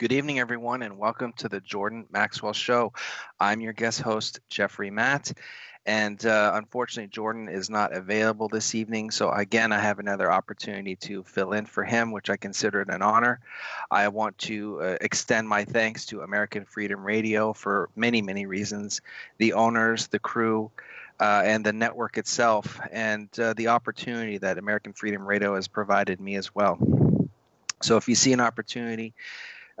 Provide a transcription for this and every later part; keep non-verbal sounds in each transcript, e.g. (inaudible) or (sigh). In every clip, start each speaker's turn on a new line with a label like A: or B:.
A: Good evening, everyone, and welcome to the Jordan Maxwell Show. I'm your guest host, Jeffrey Matte. And uh, unfortunately, Jordan is not available this evening. So, again, I have another opportunity to fill in for him, which I consider it an honor. I want to uh, extend my thanks to American Freedom Radio for many, many reasons the owners, the crew, uh, and the network itself, and uh, the opportunity that American Freedom Radio has provided me as well. So, if you see an opportunity,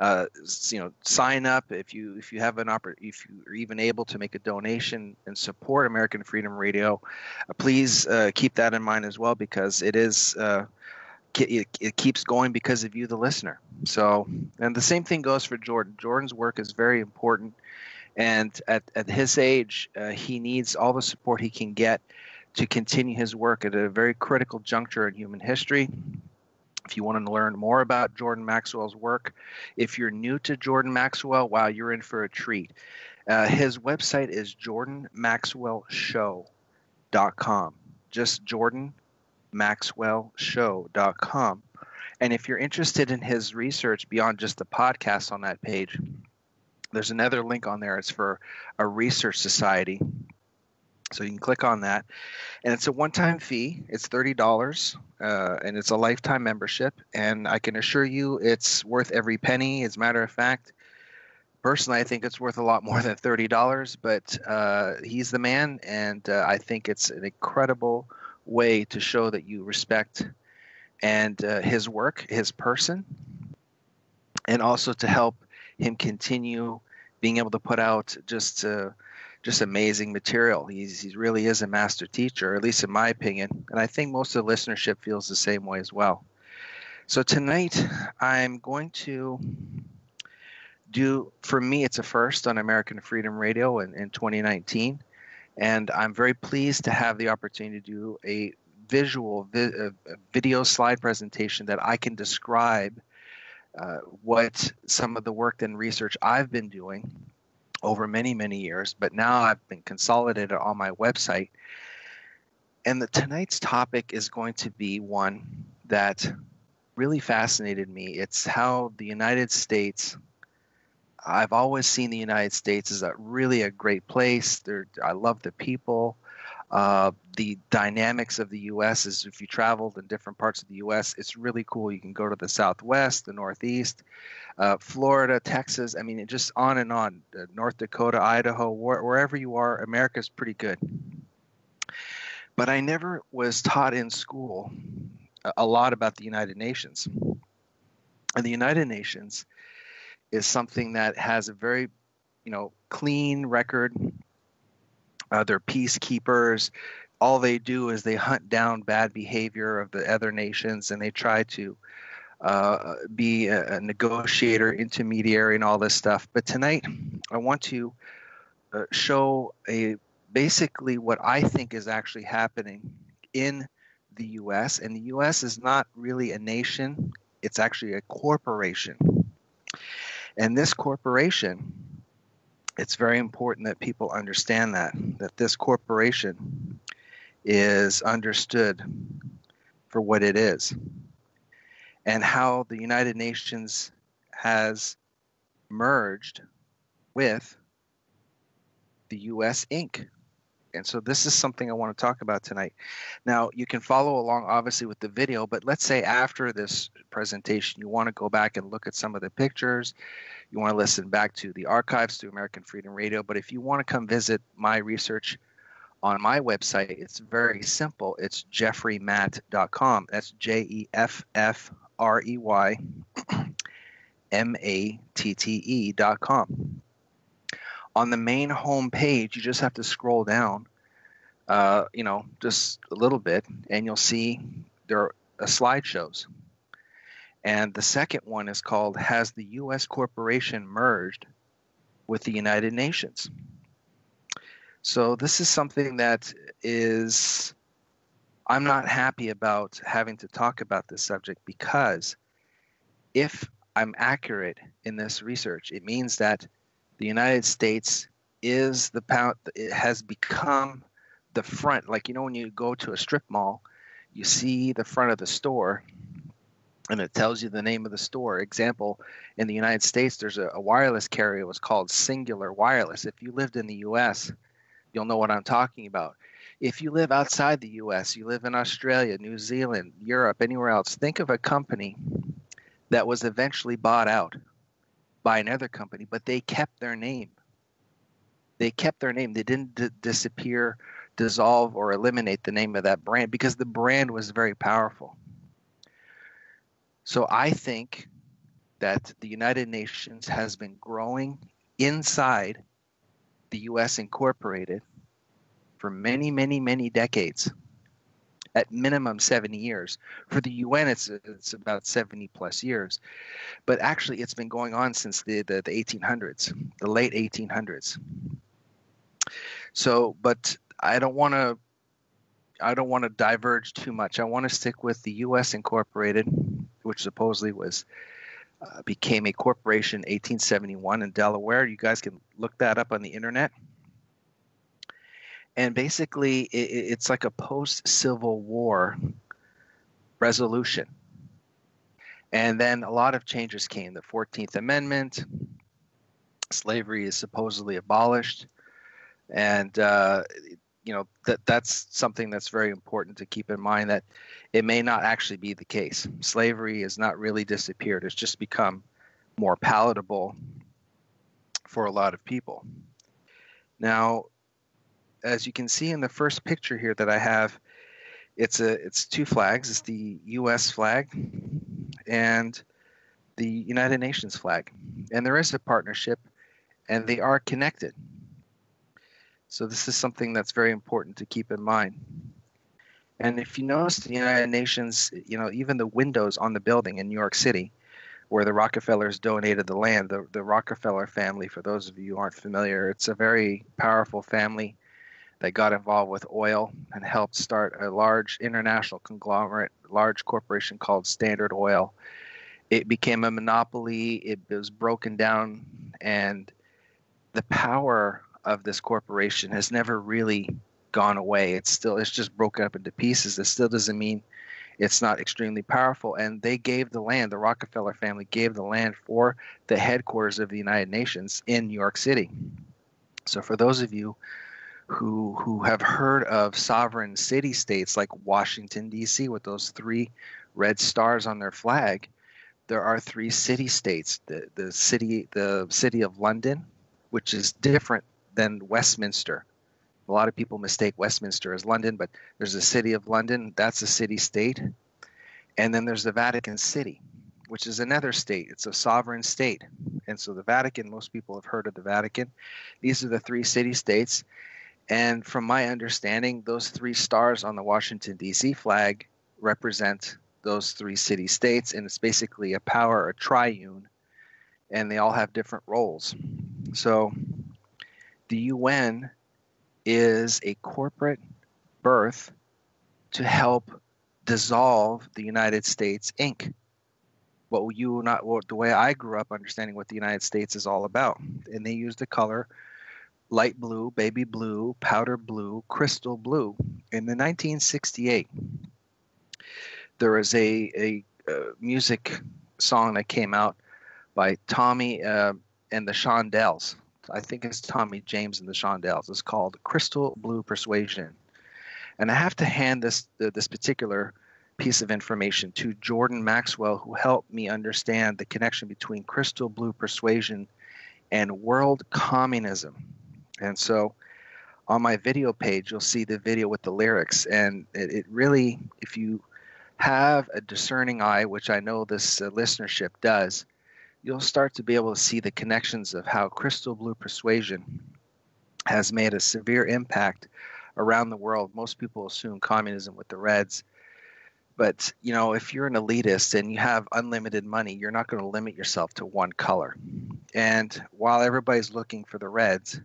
A: uh, you know, sign up if you if you have an oppor- if you are even able to make a donation and support American Freedom Radio. Uh, please uh, keep that in mind as well because it is. Uh, it, it keeps going because of you, the listener. So, and the same thing goes for Jordan. Jordan's work is very important, and at, at his age, uh, he needs all the support he can get to continue his work at a very critical juncture in human history if you want to learn more about Jordan Maxwell's work, if you're new to Jordan Maxwell, wow, you're in for a treat. Uh, his website is jordanmaxwellshow.com. Just jordanmaxwellshow.com. And if you're interested in his research beyond just the podcast on that page, there's another link on there. It's for a research society so you can click on that, and it's a one-time fee. It's thirty dollars, uh, and it's a lifetime membership. And I can assure you, it's worth every penny. As a matter of fact, personally, I think it's worth a lot more than thirty dollars. But uh, he's the man, and uh, I think it's an incredible way to show that you respect and uh, his work, his person, and also to help him continue being able to put out just uh, just amazing material. He's he really is a master teacher, at least in my opinion, and I think most of the listenership feels the same way as well. So tonight I'm going to do for me it's a first on American Freedom Radio in, in 2019, and I'm very pleased to have the opportunity to do a visual vi- a video slide presentation that I can describe uh, what some of the work and research I've been doing over many, many years, but now I've been consolidated on my website. And the, tonight's topic is going to be one that really fascinated me. It's how the United States. I've always seen the United States as a really a great place. I love the people. Uh, the dynamics of the U.S. is if you traveled in different parts of the U.S., it's really cool. You can go to the Southwest, the Northeast, uh, Florida, Texas. I mean, just on and on. Uh, North Dakota, Idaho, wh- wherever you are, America's pretty good. But I never was taught in school a lot about the United Nations. And the United Nations is something that has a very, you know, clean record uh, they're peacekeepers. All they do is they hunt down bad behavior of the other nations and they try to uh, be a, a, negotiator, intermediary, and all this stuff. But tonight, I want to uh, show a basically what I think is actually happening in the U.S. And the U.S. is not really a nation; it's actually a corporation. And this corporation it's very important that people understand that that this corporation is understood for what it is and how the United Nations has merged with the US Inc. And so this is something I want to talk about tonight. Now, you can follow along obviously with the video, but let's say after this presentation you want to go back and look at some of the pictures, you want to listen back to the archives to American Freedom Radio. But if you want to come visit my research on my website, it's very simple. It's jeffreymatte.com. That's J E F F R E Y M A T T E.com. On the main home page, you just have to scroll down, uh, you know, just a little bit, and you'll see there are uh, slideshows. And the second one is called Has the U.S. Corporation Merged with the United Nations? So, this is something that is, I'm not happy about having to talk about this subject because if I'm accurate in this research, it means that the United States is the pound, it has become the front. Like, you know, when you go to a strip mall, you see the front of the store and it tells you the name of the store. Example, in the United States, there's a, a wireless carrier. It was called Cingular Wireless. If you lived in the U.S., you'll know what I'm talking about. If you live outside the U.S., you live in Australia, New Zealand, Europe, anywhere else, think of a company that was eventually bought out by another company, but they kept their name. They kept their name. They didn't d- disappear, dissolve, or eliminate the name of that brand because the brand was very powerful. So I think that the United Nations has been growing inside the US Incorporated for many, many, many decades. At minimum 70 years. For the UN, it's it's about 70 plus years, but actually, it's been going on since the, the, the 1800s, the late 1800s. So, but I don't want to I don't want to diverge too much. I want to stick with the U.S. Incorporated, which supposedly was uh, became a corporation 1871 in Delaware. You guys can look that up on the internet. And basically, it, it's like a post Civil War resolution. And then a lot of changes came. The 14th Amendment, slavery is supposedly abolished. And uh, you know that that's something that's very important to keep in mind that it may not actually be the case. Slavery has not really disappeared; it's just become more palatable for a lot of people. Now, as you can see in the first picture here that I have, it's a it's two flags. It's the U.S. flag and the United Nations flag, and there is a partnership, and they are connected. So this is something that's very important to keep in mind. And if you notice the United Nations, you know, even the windows on the building in New York City, where the Rockefellers donated the land, the, the Rockefeller family, for those of you who aren't familiar, it's a very powerful family that got involved with oil and helped start a large international conglomerate, large corporation called Standard Oil. It became a monopoly, it was broken down, and the power of this corporation has never really gone away. It's still it's just broken up into pieces. It still doesn't mean it's not extremely powerful. And they gave the land, the Rockefeller family gave the land for the headquarters of the United Nations in New York City. So for those of you who who have heard of sovereign city states like Washington D.C. with those three red stars on their flag, there are three city states: the the city the city of London, which is different than Westminster. A lot of people mistake Westminster as London, but there's a city of London, that's a city state. And then there's the Vatican City, which is another state. It's a sovereign state. And so the Vatican, most people have heard of the Vatican. These are the three city states. And from my understanding, those three stars on the Washington, D.C. flag represent those three city states. And it's basically a power, a triune, and they all have different roles. So the UN is a corporate birth to help dissolve the United States Inc. What you not what the way I grew up understanding what the United States is all about, and they use the color light blue, baby blue, powder blue, crystal blue. In the 1968, there was a, a, a music song that came out by Tommy uh, and the Shondells. I think it's Tommy James and the Shondells. It's called Crystal Blue Persuasion. And I have to hand this this particular piece of information to Jordan Maxwell, who helped me understand the connection between crystal blue persuasion and world communism. And so on my video page, you'll see the video with the lyrics. And it, it really, if you have a discerning eye, which I know this uh, listenership does, you'll start to be able to see the connections of how crystal blue persuasion has made a severe impact around the world. Most people assume communism with the Reds. But you know, if you're an elitist and you have unlimited money, you're not going to limit yourself to one color. And while everybody's looking for the Reds,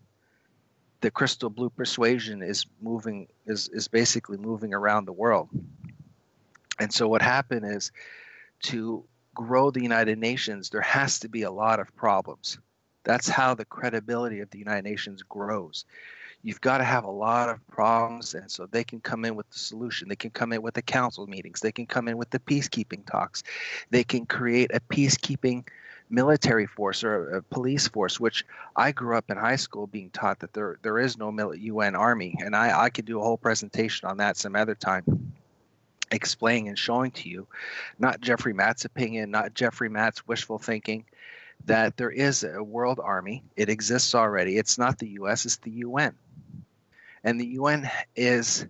A: the crystal blue persuasion is moving is is basically moving around the world. And so what happened is to grow the United Nations, there has to be a lot of problems. That's how the credibility of the United Nations grows. you've got to have a lot of problems and so they can come in with the solution they can come in with the council meetings they can come in with the peacekeeping talks they can create a peacekeeping military force or a police force which i grew up in high school being taught that there there is no un army. And i i could do a whole presentation on that some other time explaining and showing to you not jeffrey matte's opinion not jeffrey matte's wishful thinking that there is a world army. It exists already. It's not the us it's the un and the UN is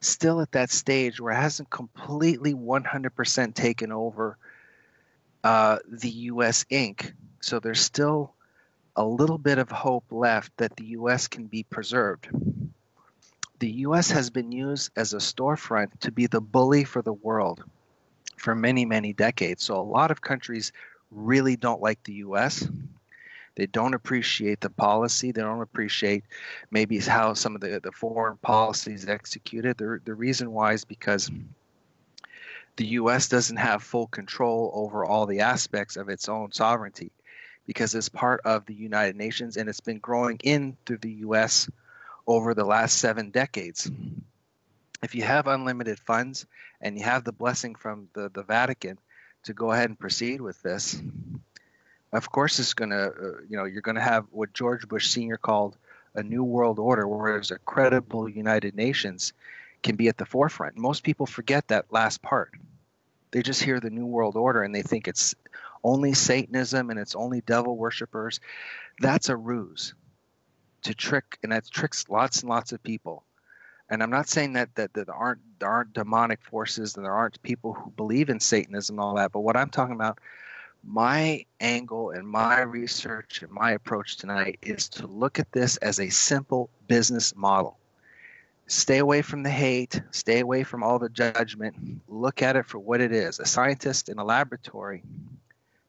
A: still at that stage where it hasn't completely 100% taken over uh, the US Inc. So there's still a little bit of hope left that the US can be preserved. The US has been used as a storefront to be the bully for the world for many, many decades. So a lot of countries really don't like the US. They don't appreciate the policy. They don't appreciate maybe how some of the, the foreign policies executed. The, the reason why is because the U.S. doesn't have full control over all the aspects of its own sovereignty because it's part of the United Nations and it's been growing in through the U.S. over the last seven decades. If you have unlimited funds and you have the blessing from the, the Vatican to go ahead and proceed with this, of course it's going to uh, you know you're going to have what george bush senior called a new world order where there's a credible united nations can be at the forefront. Most people forget that last part. They just hear the new world order and they think it's only satanism and it's only devil worshippers. That's a ruse to trick and that tricks lots and lots of people. And i'm not saying that, that that there aren't there aren't demonic forces and there aren't people who believe in satanism and all that but what i'm talking about my angle and my research and my approach tonight is to look at this as a simple business model. Stay away from the hate, stay away from all the judgment, look at it for what it is. A scientist in a laboratory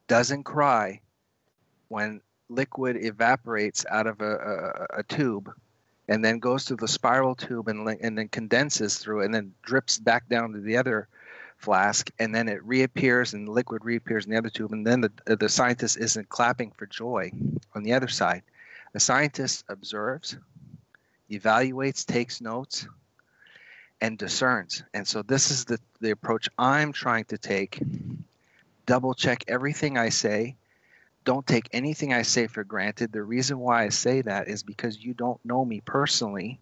A: doesn't cry when liquid evaporates out of a, a, a tube and then goes through the spiral tube and, and then condenses through and then drips back down to the other flask, and then it reappears and the liquid reappears in the other tube, and then the, the scientist isn't clapping for joy on the other side. The scientist observes, evaluates, takes notes, and discerns. And so this is the, the approach I'm trying to take. Double check everything I say. Don't take anything I say for granted. The reason why I say that is because you don't know me personally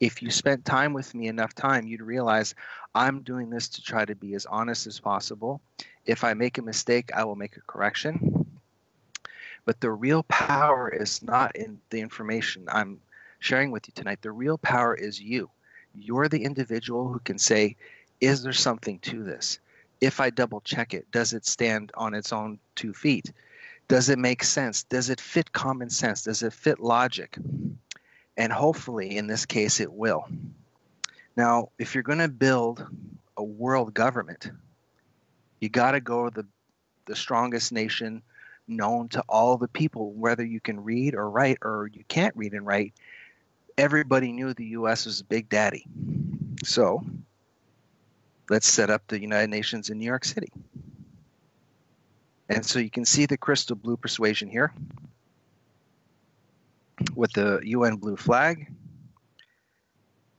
A: if you spent time with me enough time, you'd realize I'm doing this to try to be as honest as possible. If I make a mistake, I will make a correction. But the real power is not in the information I'm sharing with you tonight. The real power is you. You're the individual who can say, is there something to this? If I double check it, does it stand on its own two feet? Does it make sense? Does it fit common sense? Does it fit logic? And hopefully, in this case, it will. Now, if you're going to build a world government, you got to go the, the strongest nation known to all the people, whether you can read or write or you can't read and write. Everybody knew the U.S. was a Big Daddy. So let's set up the United Nations in New York City. And so you can see the crystal blue persuasion here with the UN blue flag.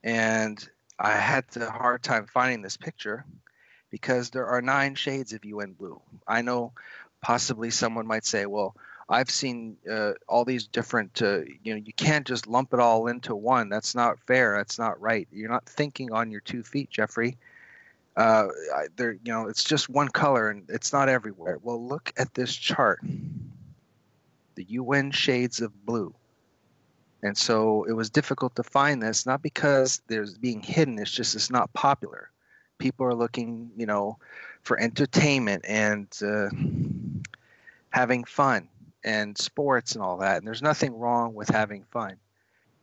A: And I had a hard time finding this picture because there are nine shades of UN blue. I know possibly someone might say, well, I've seen uh, all these different, uh, you know, you can't just lump it all into one. That's not fair. That's not right. You're not thinking on your two feet, Jeffrey. Uh, there, you know, it's just one color and it's not everywhere. Well, look at this chart. The UN shades of blue. And so it was difficult to find this, not because there's being hidden, it's just it's not popular. People are looking, you know, for entertainment and uh, having fun and sports and all that. And there's nothing wrong with having fun.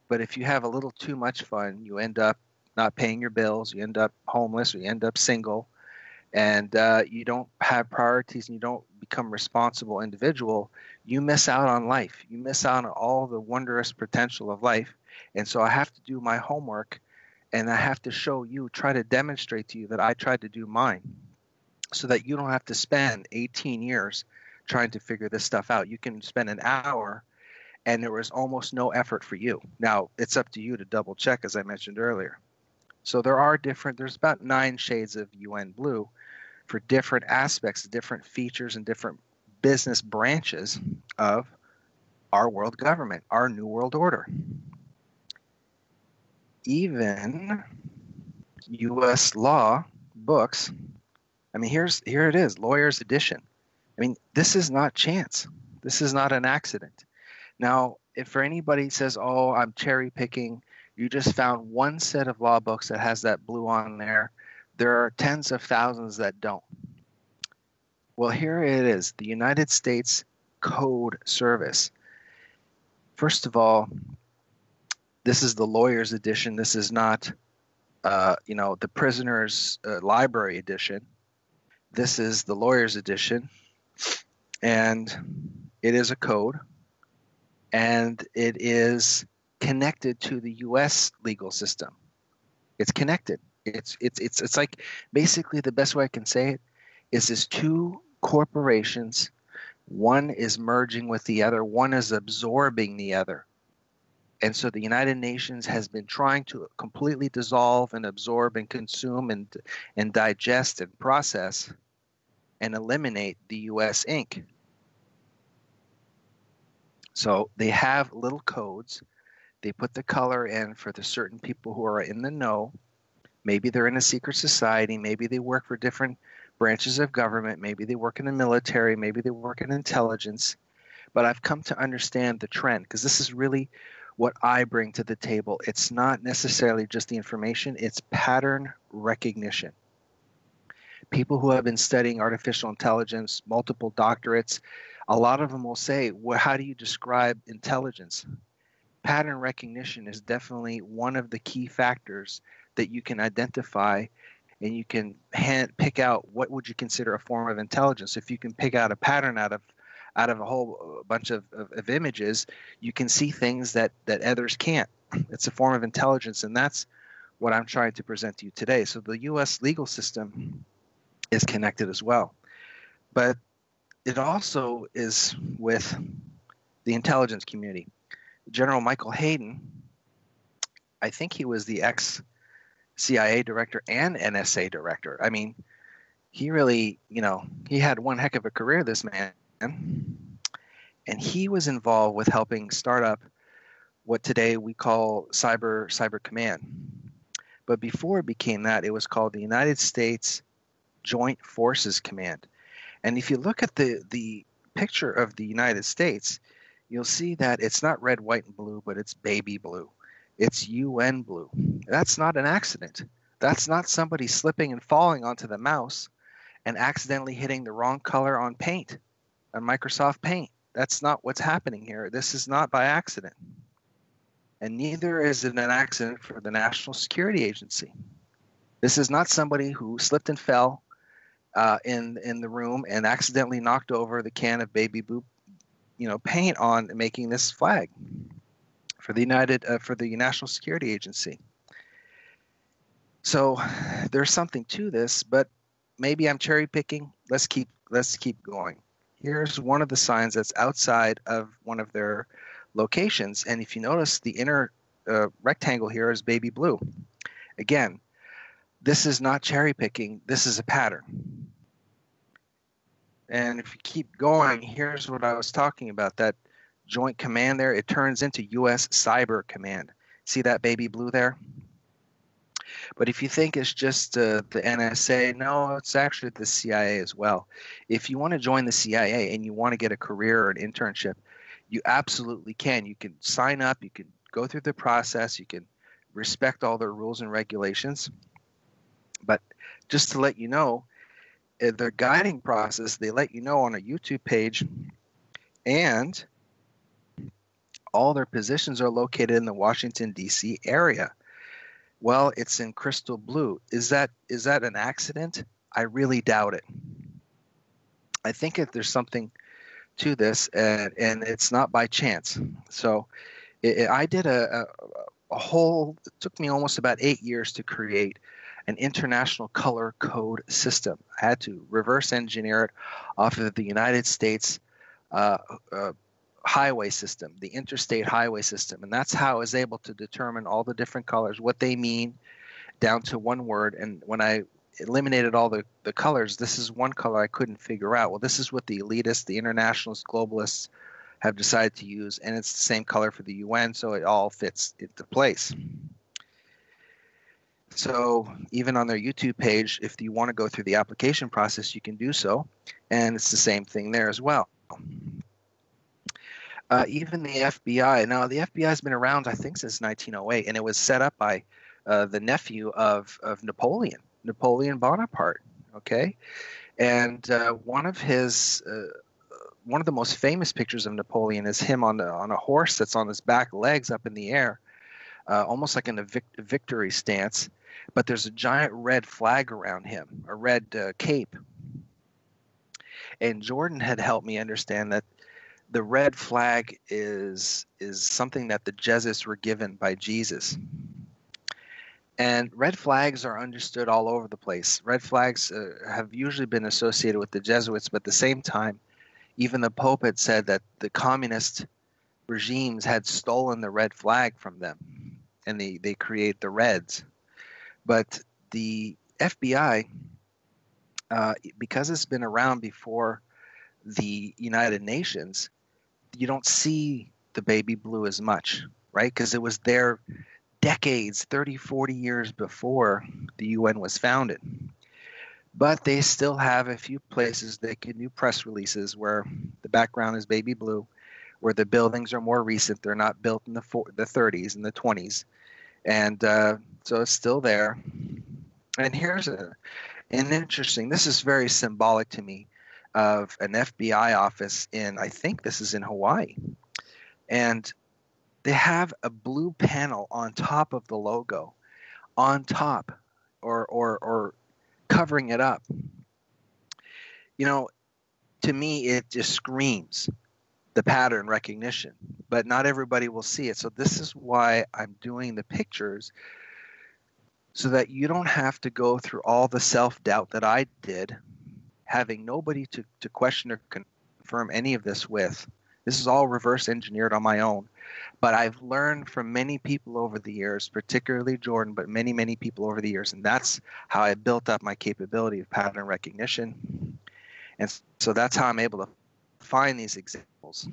A: But if you have a little too much fun, you end up not paying your bills, you end up homeless, or you end up single, and uh, you don't have priorities and you don't become responsible individual, you miss out on life. You miss out on all the wondrous potential of life. And so I have to do my homework and I have to show you, try to demonstrate to you that I tried to do mine so that you don't have to spend 18 years trying to figure this stuff out. You can spend an hour and there was almost no effort for you. Now, it's up to you to double check, as I mentioned earlier. So there are different, there's about nine shades of UN blue for different aspects, different features, and different business branches of our world government, our new world order. Even U.S. law books. I mean, here's here it is, lawyer's edition. I mean, this is not chance. This is not an accident. Now, if for anybody says, "Oh, I'm cherry picking," you just found one set of law books that has that blue on there. There are tens of thousands that don't. Well, here it is, the United States Code Service. First of all, this is the lawyer's edition. This is not, uh, you know, the prisoner's uh, library edition. This is the lawyer's edition, and it is a code, and it is connected to the U.S. legal system. It's connected. It's it's it's it's like basically the best way I can say it is this two corporations. One is merging with the other. One is absorbing the other. And so the United Nations has been trying to completely dissolve and absorb and consume and and digest and process and eliminate the US Inc. So they have little codes. They put the color in for the certain people who are in the know. Maybe they're in a secret society. Maybe they work for different branches of government. Maybe they work in the military. Maybe they work in intelligence. But I've come to understand the trend because this is really what I bring to the table. It's not necessarily just the information, it's pattern recognition. People who have been studying artificial intelligence, multiple doctorates, a lot of them will say, well, How do you describe intelligence? Pattern recognition is definitely one of the key factors that you can identify and you can hand, pick out what would you consider a form of intelligence. If you can pick out a pattern out of out of a whole uh, bunch of, of, of images, you can see things that, that others can't. (clears throat) It's a form of intelligence, and that's what I'm trying to present to you today. So the U.S. legal system is connected as well, but it also is with the intelligence community. General Michael Hayden, I think he was the ex CIA director and NSA director. I mean, he really, you know, he had one heck of a career, this man. And he was involved with helping start up what today we call cyber cyber command. But before it became that, it was called the United States Joint Forces Command. And if you look at the the picture of the United States, you'll see that it's not red, white, and blue, but it's baby blue. It's UN blue. That's not an accident. That's not somebody slipping and falling onto the mouse and accidentally hitting the wrong color on paint, on Microsoft Paint. That's not what's happening here. This is not by accident. And neither is it an accident for the National Security Agency. This is not somebody who slipped and fell uh, in in the room and accidentally knocked over the can of baby boop, you know, paint on making this flag for the United uh, for the National Security Agency. So there's something to this, but maybe I'm cherry picking. Let's keep let's keep going. Here's one of the signs that's outside of one of their locations, and if you notice, the inner uh, rectangle here is baby blue. Again, this is not cherry picking. This is a pattern. And if you keep going, here's what I was talking about that Joint Command there, it turns into U.S. Cyber Command. See that baby blue there? But if you think it's just uh, the NSA, no, it's actually the CIA as well. If you want to join the CIA and you want to get a career or an internship, you absolutely can. You can sign up, you can go through the process, you can respect all their rules and regulations. But just to let you know, uh, their guiding process, they let you know on a YouTube page and all their positions are located in the Washington D.C. area. Well, it's in crystal blue. Is that is that an accident? I really doubt it. I think if there's something to this, and, and it's not by chance. So, it, I did a, a, a whole. It took me almost about eight years to create an international color code system. I had to reverse engineer it off of the United States uh, uh, highway system, the interstate highway system, and that's how I was able to determine all the different colors, what they mean, down to one word. And when I eliminated all the, the colors, this is one color I couldn't figure out. Well, this is what the elitists, the internationalists, globalists have decided to use, and it's the same color for the UN, so it all fits into place. So even on their YouTube page, if you want to go through the application process, you can do so, and it's the same thing there as well. Uh, even the FBI. Now the FBI has been around, I think, since 1908, and it was set up by uh, the nephew of of Napoleon, Napoleon Bonaparte. Okay, and uh, one of his uh, one of the most famous pictures of Napoleon is him on the, on a horse that's on his back legs up in the air, uh, almost like in a vic- victory stance. But there's a giant red flag around him, a red uh, cape. And Jordan had helped me understand that the red flag is is something that the Jesuits were given by Jesus. And red flags are understood all over the place. Red flags uh, have usually been associated with the Jesuits, but at the same time, even the Pope had said that the communist regimes had stolen the red flag from them and they, they create the Reds. But the FBI, uh, because it's been around before the United Nations, you don't see the baby blue as much, right? Because it was there decades, 30, 40 years before the UN was founded but they still have a few places they can do press releases where the background is baby blue, where the buildings are more recent. They're not built in the for, the 30s and the 20s, and uh, so it's still there. And here's a, an interesting. This is very symbolic to me of an FBI office in I think this is in Hawaii, and they have a blue panel on top of the logo, on top, or or or covering it up. You know, to me, it just screams the pattern recognition, but not everybody will see it. So, this is why I'm doing the pictures so that you don't have to go through all the self doubt that I did, having nobody to, to question or confirm any of this with. This is all reverse engineered on my own. But I've learned from many people over the years, particularly Jordan, but many, many people over the years. And that's how I built up my capability of pattern recognition. And so that's how I'm able to find these examples.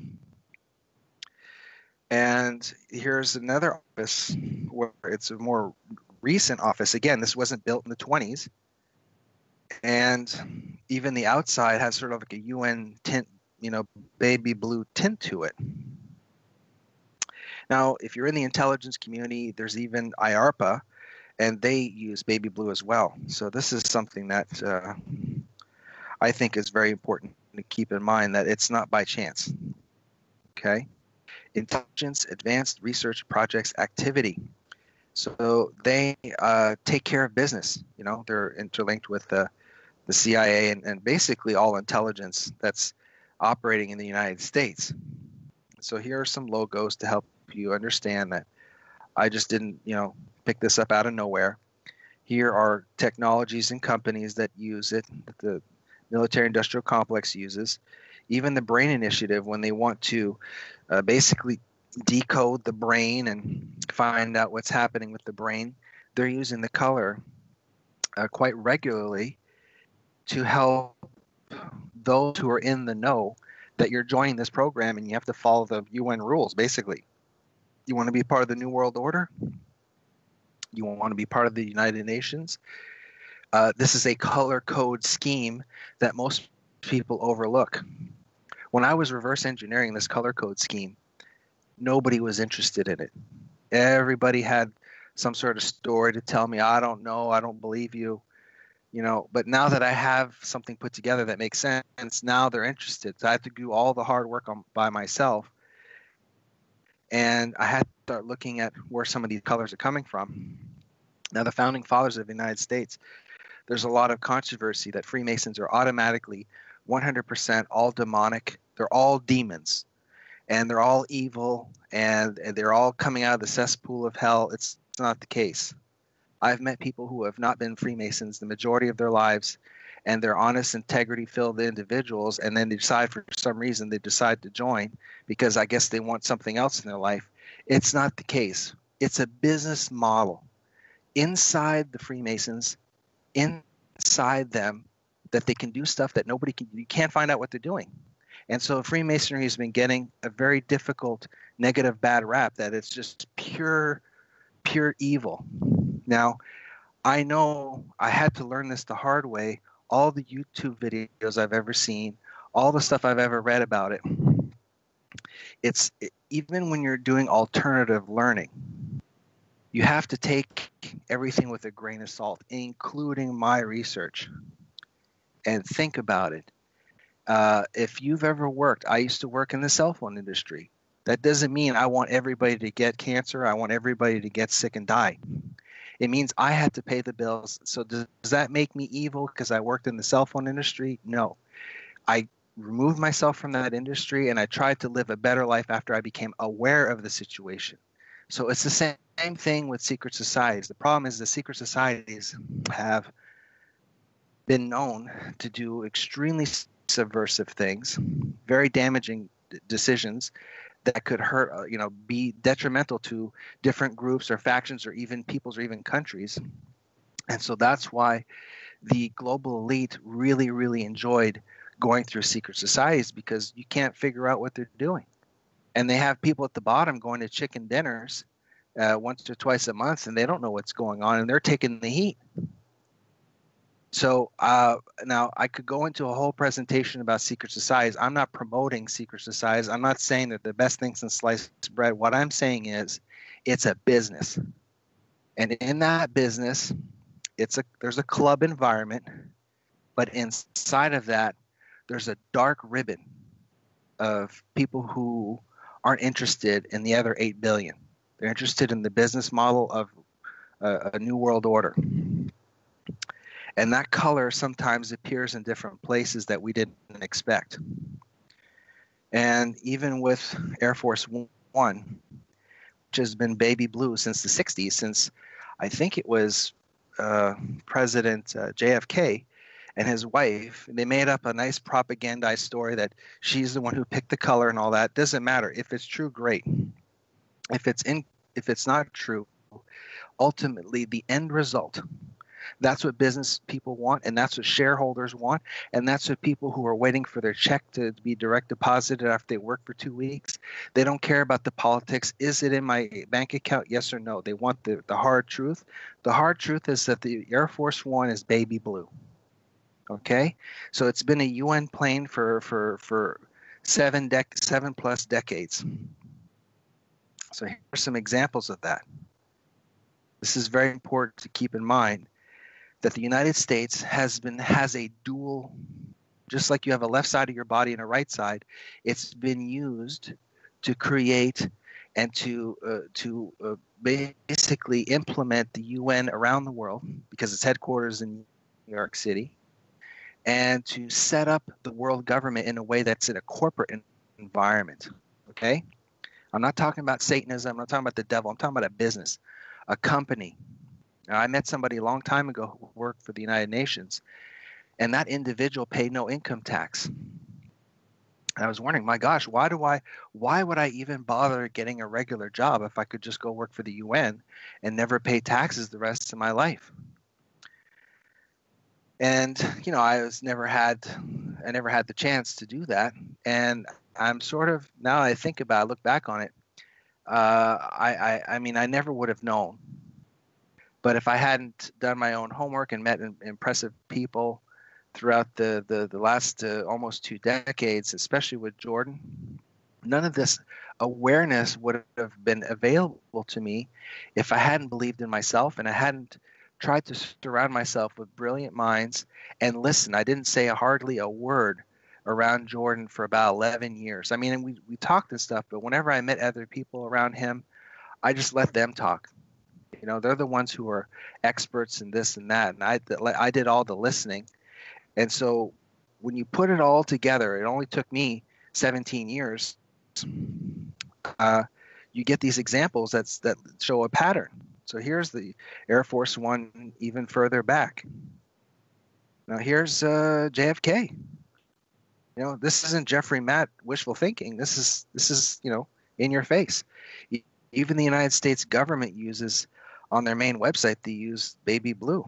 A: And here's another office where it's a more recent office. Again, this wasn't built in the 20s. And even the outside has sort of like a UN tint, you know, baby blue tint to it. Now, if you're in the intelligence community, there's even IARPA, and they use baby blue as well. So this is something that uh, I think is very important to keep in mind that it's not by chance. Okay, intelligence, advanced research projects, activity. So they uh, take care of business. You know, they're interlinked with the the CIA and, and basically all intelligence that's operating in the United States. So here are some logos to help you understand that I just didn't, you know, pick this up out of nowhere. Here are technologies and companies that use it, that the military industrial complex uses. Even the Brain Initiative, when they want to uh, basically decode the brain and find out what's happening with the brain, they're using the color uh, quite regularly to help those who are in the know that you're joining this program and you have to follow the UN rules, basically. You want to be part of the New World Order? You want to be part of the United Nations? Uh, this is a color code scheme that most people overlook. When I was reverse engineering this color code scheme, nobody was interested in it. Everybody had some sort of story to tell me, I don't know, I don't believe you. You know, but now that I have something put together that makes sense, now they're interested. So I have to do all the hard work on, by myself and I had to start looking at where some of these colors are coming from. Now, the founding fathers of the United States, there's a lot of controversy that Freemasons are automatically 100% all demonic. They're all demons, and they're all evil, and, they're all coming out of the cesspool of hell. It's, it's not the case. I've met people who have not been Freemasons the majority of their lives, and they're honest, integrity filled individuals, and then they decide for some reason they decide to join because I guess they want something else in their life. It's not the case. It's a business model inside the Freemasons, inside them, that they can do stuff that nobody can, you can't find out what they're doing. And so Freemasonry has been getting a very difficult, negative, bad rap that it's just pure, pure evil. Now, I know I had to learn this the hard way. All the YouTube videos I've ever seen, all the stuff I've ever read about it. It's even when you're doing alternative learning, you have to take everything with a grain of salt, including my research, and think about it. Uh, if you've ever worked, I used to work in the cell phone industry. That doesn't mean I want everybody to get cancer. I want everybody to get sick and die. It means I had to pay the bills. So does, does that make me evil because I worked in the cell phone industry? No. I removed myself from that industry and I tried to live a better life after I became aware of the situation. So it's the same, same thing with secret societies. The problem is the secret societies have been known to do extremely subversive things, very damaging decisions that could hurt, uh, you know, be detrimental to different groups or factions or even peoples or even countries. And so that's why the global elite really, really enjoyed going through secret societies because you can't figure out what they're doing. And they have people at the bottom going to chicken dinners uh, once or twice a month and they don't know what's going on and they're taking the heat. So uh, now I could go into a whole presentation about secret societies. I'm not promoting secret societies. I'm not saying that the best things in sliced bread. What I'm saying is, it's a business, and in that business, it's a there's a club environment, but inside of that, there's a dark ribbon of people who aren't interested in the other eight billion. They're interested in the business model of a, a new world order and that color sometimes appears in different places that we didn't expect. And even with Air Force One, which has been baby blue since the 60s, since I think it was uh, President uh, JFK and his wife, they made up a nice propagandized story that she's the one who picked the color and all that. Doesn't matter. If it's true, great. If it's in, if it's not true, ultimately the end result that's what business people want, and that's what shareholders want, and that's what people who are waiting for their check to be direct deposited after they work for two weeks. They don't care about the politics. Is it in my bank account? Yes or no. They want the, the hard truth. The hard truth is that the Air Force One is baby blue. Okay, so it's been a UN plane for for for seven dec seven plus decades. So here are some examples of that. This is very important to keep in mind that the United States has been has a dual just like you have a left side of your body and a right side, it's been used to create and to uh, to uh, basically implement the UN around the world because its headquarters in New York City, and to set up the world government in a way that's in a corporate environment. Okay, I'm not talking about Satanism. I'm not talking about the devil. I'm talking about a business, a company I met somebody a long time ago who worked for the United Nations, and that individual paid no income tax. And I was wondering, my gosh, why do I, why would I even bother getting a regular job if I could just go work for the UN and never pay taxes the rest of my life? And you know, I was never had, I never had the chance to do that. And I'm sort of now I think about, it, look back on it. Uh, I, I, I mean, I never would have known but if I hadn't done my own homework and met impressive people throughout the, the, the last uh, almost two decades, especially with Jordan, none of this awareness would have been available to me if I hadn't believed in myself and I hadn't tried to surround myself with brilliant minds and listen. I didn't say hardly a word around Jordan for about 11 years. I mean, we, we talked and stuff, but whenever I met other people around him, I just let them talk. You know, they're the ones who are experts in this and that, and I I did all the listening, and so when you put it all together, it only took me 17 years. Uh, you get these examples that's that show a pattern. So here's the Air Force One even further back. Now here's uh, JFK. You know, this isn't Jeffrey Matte wishful thinking. This is this is you know in your face. Even the United States government uses on their main website they use baby blue.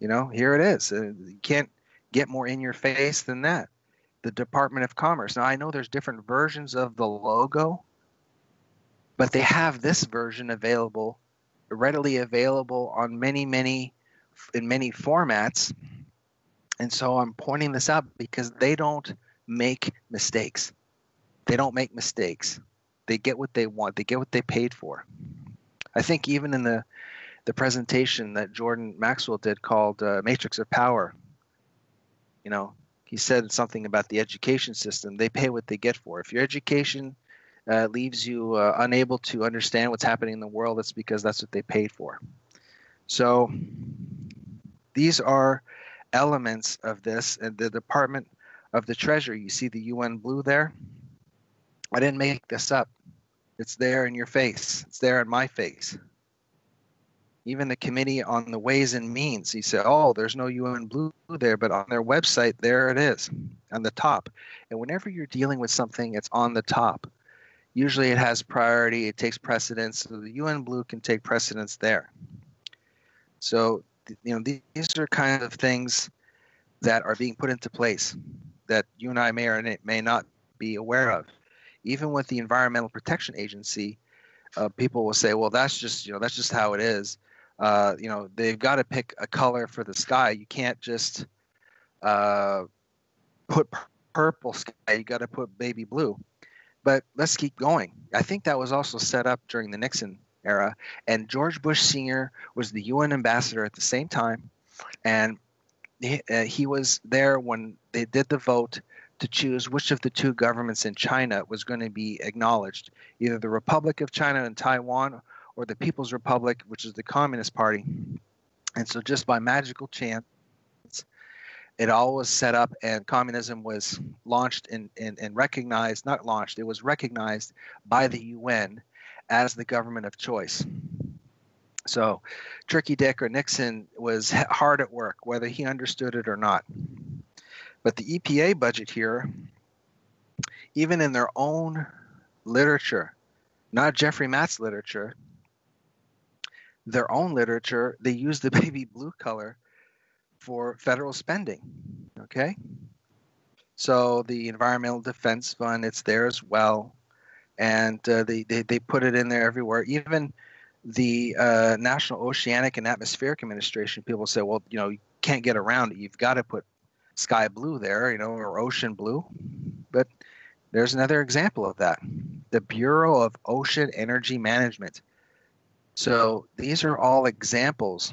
A: You know, here it is. Uh, you can't get more in your face than that. The Department of Commerce. Now I know there's different versions of the logo, but they have this version available, readily available on many many in many formats. And so I'm pointing this out because they don't make mistakes. They don't make mistakes. They get what they want. They get what they paid for. I think even in the the presentation that Jordan Maxwell did called uh, Matrix of Power, you know, he said something about the education system. They pay what they get for. If your education uh, leaves you uh, unable to understand what's happening in the world, it's because that's what they paid for. So these are elements of this. And the Department of the Treasury, you see the UN blue there? I didn't make this up. It's there in your face. It's there in my face. Even the Committee on the Ways and Means, he said, oh, there's no UN blue there, but on their website, there it is on the top. And whenever you're dealing with something, it's on the top. Usually it has priority, it takes precedence, so the UN blue can take precedence there. So you know these are kind of things that are being put into place that you and I may or may not be aware of. Even with the Environmental Protection Agency, uh, people will say, "Well, that's just you know that's just how it is." Uh, you know, they've got to pick a color for the sky. You can't just uh, put purple sky. You got to put baby blue. But let's keep going. I think that was also set up during the Nixon era. And George Bush Sr. was the UN ambassador at the same time. And he, uh, he was there when they did the vote to choose which of the two governments in China was going to be acknowledged either the Republic of China and Taiwan or the People's Republic, which is the Communist Party. And so, just by magical chance, it all was set up and communism was launched and, and, and recognized, not launched, it was recognized by the UN as the government of choice. So, Tricky Dick or Nixon was hard at work, whether he understood it or not. But the EPA budget here, even in their own literature, not Jeffrey Matte's literature, their own literature, they use the (laughs) baby blue color for federal spending. Okay? So the Environmental Defense Fund, it's there as well and uh, they, they, they put it in there everywhere. Even the uh, National Oceanic and Atmospheric Administration, people say, well, you know, you can't get around it. You've got to put sky blue there, you know, or ocean blue. But there's another example of that the Bureau of Ocean Energy Management. So these are all examples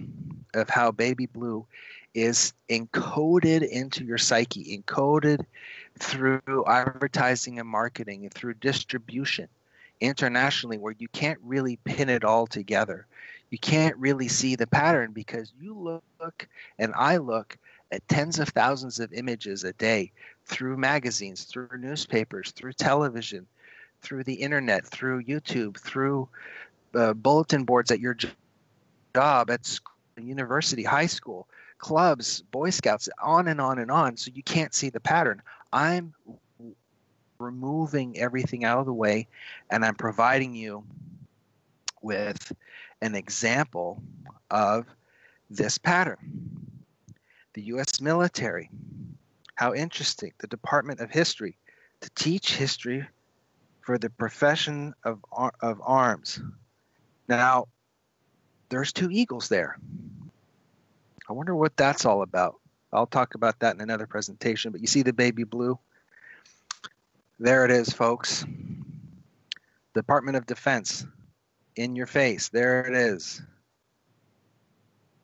A: of how baby blue is encoded into your psyche, encoded through advertising and marketing and through distribution internationally where you can't really pin it all together. You can't really see the pattern because you look and I look at tens of thousands of images a day through magazines, through newspapers, through television, through the internet, through YouTube, through uh, bulletin boards at your job, at school, university, high school, clubs, Boy Scouts, on and on and on. So you can't see the pattern. I'm removing everything out of the way and I'm providing you with an example of this pattern. The U.S. military, how interesting. The Department of History, to teach history for the profession of, of arms. Now, there's two eagles there. I wonder what that's all about. I'll talk about that in another presentation. But you see the baby blue? There it is, folks. Department of Defense in your face. There it is.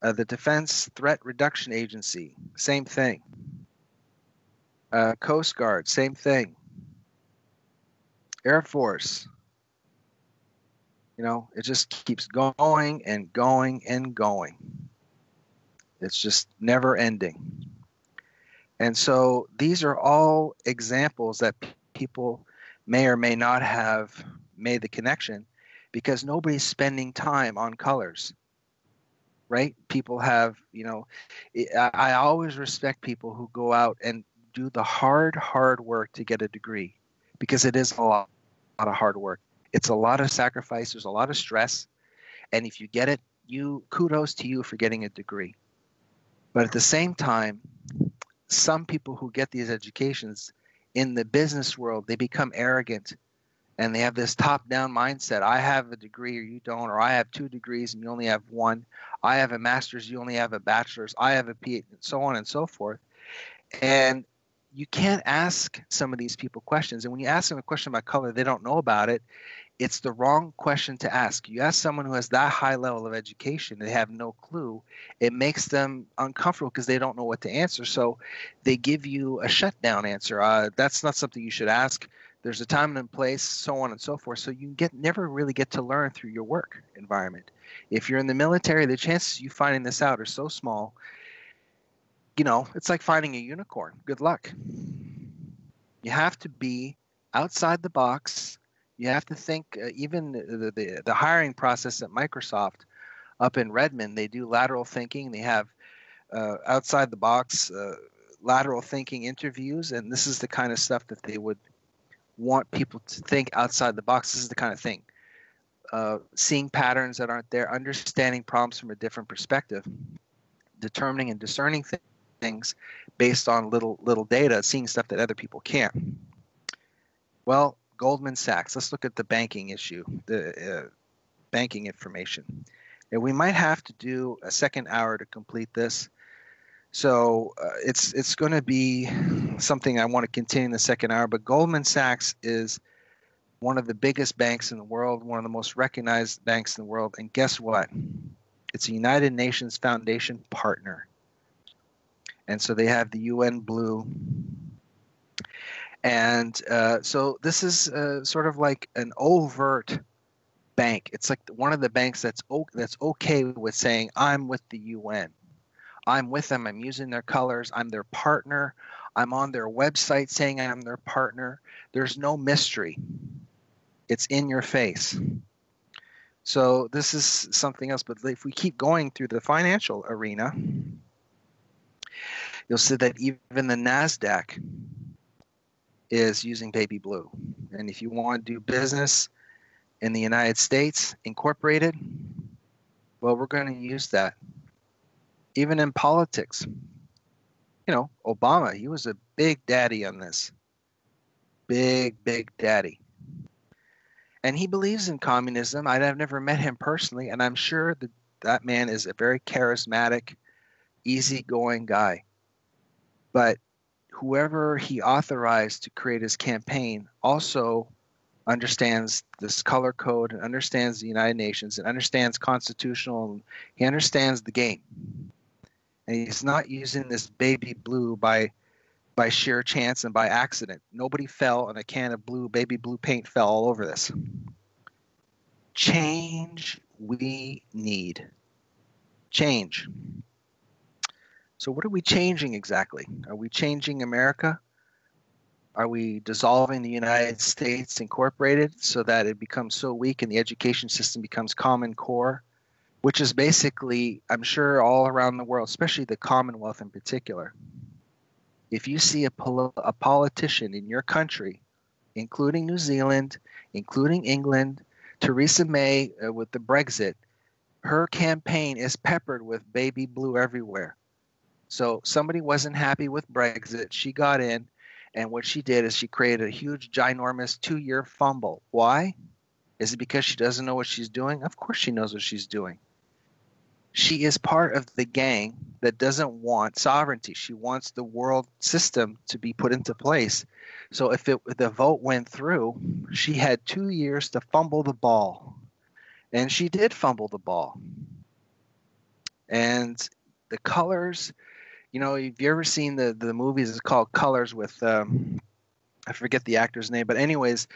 A: Uh, the Defense Threat Reduction Agency, same thing. Uh, Coast Guard, same thing. Air Force. You know, it just keeps going and going and going. It's just never ending. And so these are all examples that people may or may not have made the connection because nobody's spending time on colors. Right? People have, you know, I, always respect people who go out and do the hard, hard work to get a degree because it is a lot, a lot of hard work. It's a lot of sacrifice. There's a lot of stress, and if you get it, you kudos to you for getting a degree. But at the same time, some people who get these educations in the business world, they become arrogant and they have this top down mindset. I have a degree or you don't or i have two degrees and you only have one. I have a master's you only have a bachelor's. I have a phd and so on and so forth. And you can't ask some of these people questions. And when you ask them a question about color they don't know about it. It's the wrong question to ask. You ask someone who has that high level of education they have no clue it makes them uncomfortable because they don't know what to answer. So they give you a shutdown answer. Uh, that's not something you should ask there's a time and place, so on and so forth. So you get never really get to learn through your work environment. If you're in the military, the chances you finding this out are so small. You know, it's like finding a unicorn. Good luck. You have to be outside the box. You have to think. Uh, even the, the the hiring process at Microsoft, up in Redmond, they do lateral thinking. They have uh, outside the box uh, lateral thinking interviews, and this is the kind of stuff that they would want people to think outside the box. This is the kind of thing. Uh, seeing patterns that aren't there, understanding problems from a different perspective, determining and discerning th- things based on little little data, seeing stuff that other people can't. Well, Goldman Sachs. Let's look at the banking issue, the uh, banking information. And we might have to do a second hour to complete this. So uh, it's it's going to be something I want to continue in the second hour. But Goldman Sachs is one of the biggest banks in the world, one of the most recognized banks in the world. And guess what? It's a United Nations Foundation partner. And so they have the UN Blue. And uh, so this is uh, sort of like an overt bank. It's like one of the banks that's o- that's okay with saying I'm with the UN. I'm with them. I'm using their colors. I'm their partner. I'm on their website saying I'm their partner. There's no mystery. It's in your face. So this is something else. But if we keep going through the financial arena, you'll see that even the NASDAQ is using baby blue. And if you want to do business in the United States, incorporated, well, we're going to use that even in politics. You know, Obama, he was a big daddy on this. Big, big daddy. And he believes in communism. I've never met him personally, and I'm sure that that man is a very charismatic, easygoing guy. But whoever he authorized to create his campaign also understands this color code and understands the United Nations and understands constitutional he understands the game and he's not using this baby blue by by sheer chance and by accident. Nobody fell and a can of blue baby blue paint fell all over this. Change we need. Change. So what are we changing exactly? Are we changing America? Are we dissolving the United States Incorporated so that it becomes so weak and the education system becomes common core? Which is basically, I'm sure, all around the world, especially the Commonwealth in particular. If you see a, pol- a politician in your country, including New Zealand, including England, Theresa May uh, with the Brexit, her campaign is peppered with baby blue everywhere. So somebody wasn't happy with Brexit. She got in, and what she did is she created a huge, ginormous two year fumble. Why? Is it because she doesn't know what she's doing? Of course she knows what she's doing she is part of the gang that doesn't want sovereignty. She wants the world system to be put into place. So if, it, the vote went through, she had two years to fumble the ball. And she did fumble the ball. And the colors, you know, if you ever seen the, the movies? It's called Colors with, um, I forget the actor's name, but, anyways,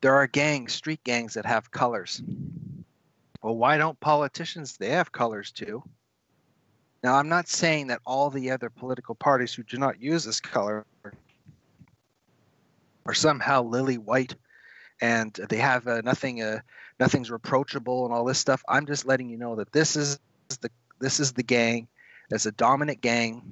A: there are gangs, street gangs that have colors well, why don't politicians? They have colors too. Now, I'm not saying that all the other political parties who do not use this color are somehow lily white and they have uh, nothing, uh, nothing's reproachable and all this stuff. I'm just letting you know that this is the this is the gang that's a dominant gang,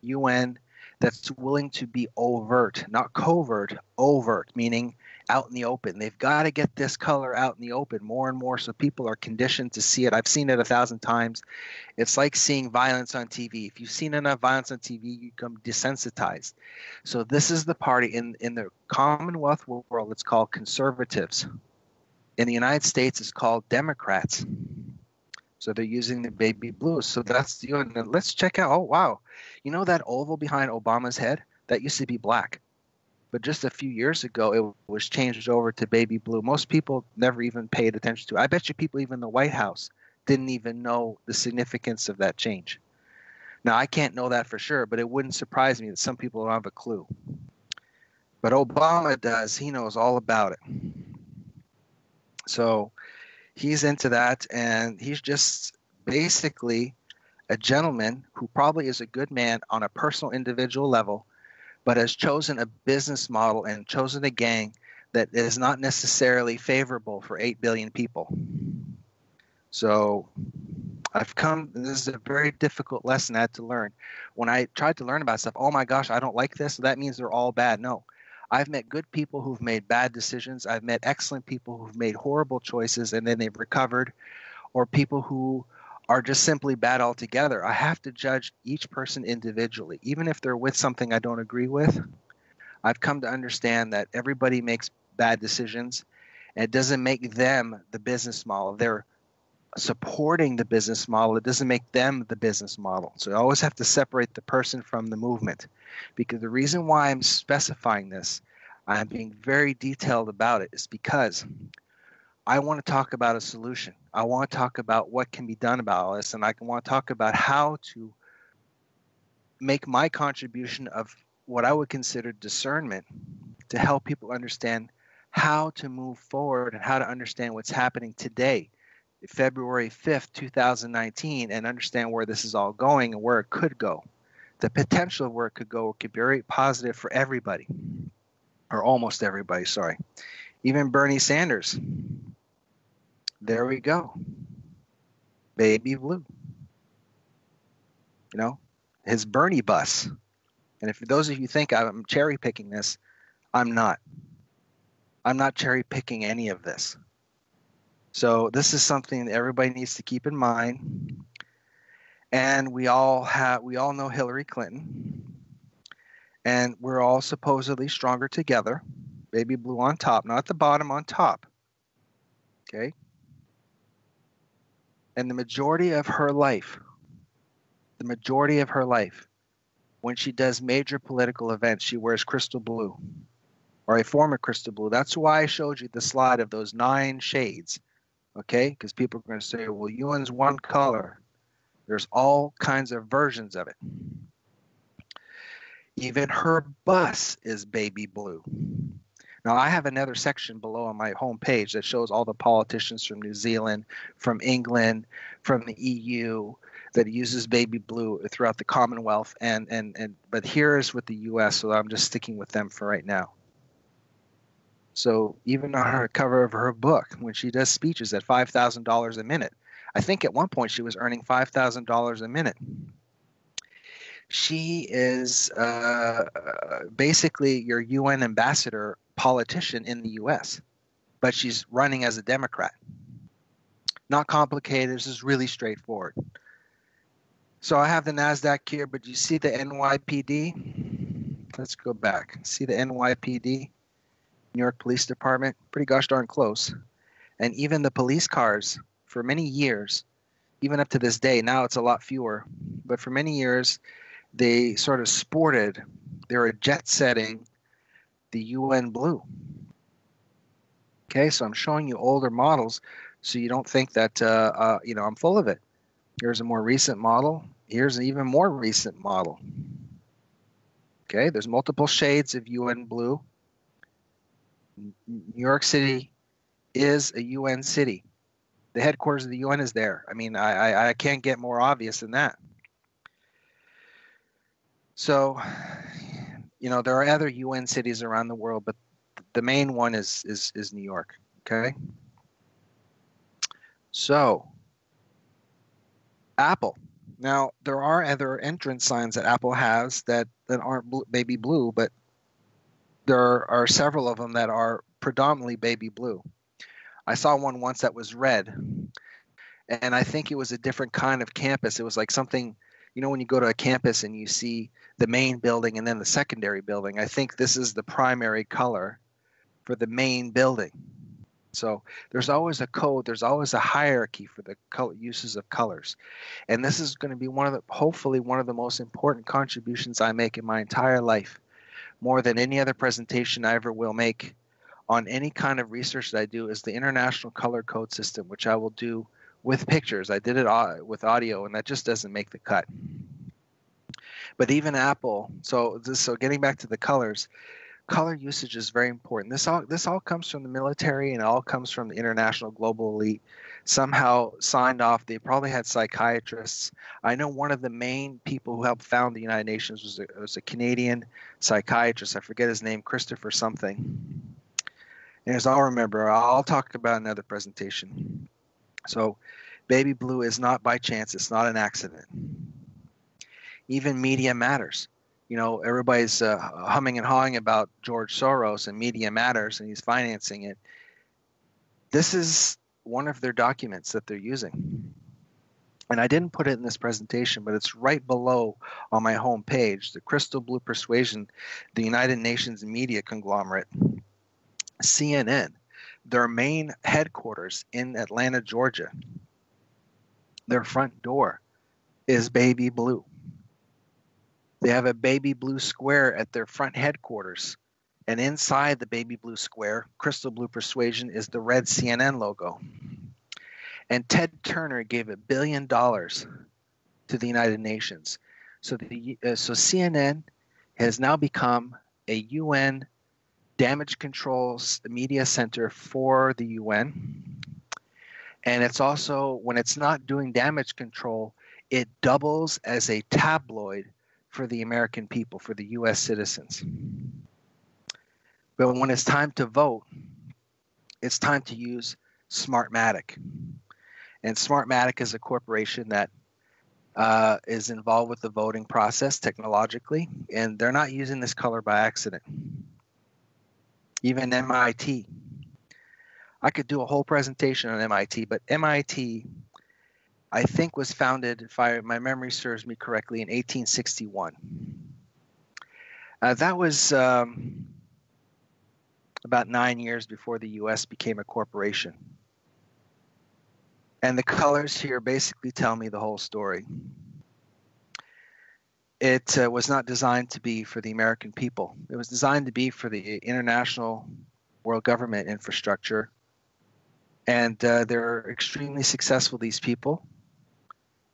A: UN, that's willing to be overt, not covert, overt, meaning out in the open. They've got to get this color out in the open more and more so people are conditioned to see it. I've seen it a thousand times. It's like seeing violence on TV. If you've seen enough violence on TV, you become desensitized. So this is the party in in the Commonwealth world it's called conservatives. In the United States it's called Democrats. So they're using the baby blue. So that's the and let's check out oh wow. You know that oval behind Obama's head? That used to be black but just a few years ago it was changed over to baby blue. Most people never even paid attention to it. I bet you people even in the White House didn't even know the significance of that change. Now I can't know that for sure, but it wouldn't surprise me that some people don't have a clue. But Obama does. He knows all about it. So he's into that and he's just basically a gentleman who probably is a good man on a personal individual level but has chosen a business model and chosen a gang that is not necessarily favorable for 8 billion people. So I've come, this is a very difficult lesson I had to learn. When I tried to learn about stuff, oh my gosh, I don't like this, so that means they're all bad. No. I've met good people who've made bad decisions. I've met excellent people who've made horrible choices and then they've recovered, or people who are just simply bad altogether. I have to judge each person individually, even if they're with something I don't agree with. I've come to understand that everybody makes bad decisions, and it doesn't make them the business model. They're supporting the business model. It doesn't make them the business model. So I always have to separate the person from the movement. Because the reason why I'm specifying this, I'm being very detailed about it, is because I want to talk about a solution. I want to talk about what can be done about all this, and I want to talk about how to make my contribution of what I would consider discernment to help people understand how to move forward and how to understand what's happening today, February 5th, 2019, and understand where this is all going and where it could go. The potential of where it could go could be very positive for everybody, or almost everybody, sorry. Even Bernie Sanders there we go. Baby blue. You know, his Bernie bus. And if those of you think I'm cherry picking this, I'm not. I'm not cherry picking any of this. So this is something that everybody needs to keep in mind. And we all have we all know Hillary Clinton. And we're all supposedly stronger together. Baby blue on top, not the bottom on top. Okay? and the majority of her life, the majority of her life, when she does major political events, she wears crystal blue or a form of crystal blue. That's why I showed you the slide of those nine shades. Okay? Because people are going to say, well, UN's one color. There's all kinds of versions of it. Even her bus is baby blue. Now, I have another section below on my homepage that shows all the politicians from New Zealand, from England, from the EU that uses baby blue throughout the Commonwealth. And, and, and but here is with the US, so I'm just sticking with them for right now. So even on her cover of her book, when she does speeches at $5,000 a minute, I think at one point she was earning $5,000 a minute she is uh, basically your UN ambassador politician in the US, but she's running as a Democrat. Not complicated, this is really straightforward. So I have the NASDAQ here, but you see the NYPD? Let's go back. See the NYPD? New York Police Department? Pretty gosh darn close. And even the police cars, for many years, even up to this day, now it's a lot fewer, but for many years, they sort of sported, they were jet setting the UN Blue. Okay, so I'm showing you older models so you don't think that, uh, uh, you know, I'm full of it. Here's a more recent model. Here's an even more recent model. Okay, there's multiple shades of UN Blue. New York City is a UN city. The headquarters of the UN is there. I mean, I, I, I can't get more obvious than that. So, you know, there are other UN cities around the world, but the main one is is is New York. Okay. So, Apple. Now, there are other entrance signs that Apple has that, that aren't blue, baby blue, but there are several of them that are predominantly baby blue. I saw one once that was red, and I think it was a different kind of campus. It was like something, you know, when you go to a campus and you see the main building and then the secondary building. I think this is the primary color for the main building. So there's always a code, there's always a hierarchy for the color, uses of colors. And this is going to be one of the hopefully one of the most important contributions I make in my entire life. More than any other presentation I ever will make on any kind of research that I do is the International Color Code System, which I will do with pictures. I did it with audio and that just doesn't make the cut. But even Apple, so this, so getting back to the colors, color usage is very important. This all this all comes from the military and all comes from the international global elite. Somehow signed off. They probably had psychiatrists. I know one of the main people who helped found the United Nations was a, was a Canadian psychiatrist. I forget his name, Christopher something. And as I'll remember, I'll talk about another presentation. So, baby blue is not by chance. It's not an accident. Even media matters you know, everybody's uh, humming and hawing about George Soros and Media Matters, and he's financing it. This is one of their documents that they're using. And I didn't put it in this presentation, but it's right below on my home page the Crystal Blue Persuasion, the United Nations media conglomerate, CNN, their main headquarters in Atlanta, Georgia. Their front door is baby blue. They have a baby blue square at their front headquarters. And inside the baby blue square, Crystal Blue Persuasion is the red CNN logo. And Ted Turner gave a billion dollars to the United Nations. So the uh, so CNN has now become a UN damage control media center for the UN. And it's also when it's not doing damage control, it doubles as a tabloid for the American people, for the U.S. citizens. But when it's time to vote, it's time to use Smartmatic. And Smartmatic is a corporation that uh, is involved with the voting process technologically, and they're not using this color by accident. Even MIT. I could do a whole presentation on MIT, but MIT I think was founded, if I, my memory serves me correctly, in 1861. Uh, that was um, about nine years before the U.S. became a corporation. And the colors here basically tell me the whole story. It uh, was not designed to be for the American people. It was designed to be for the international world government infrastructure. And uh, they're extremely successful, these people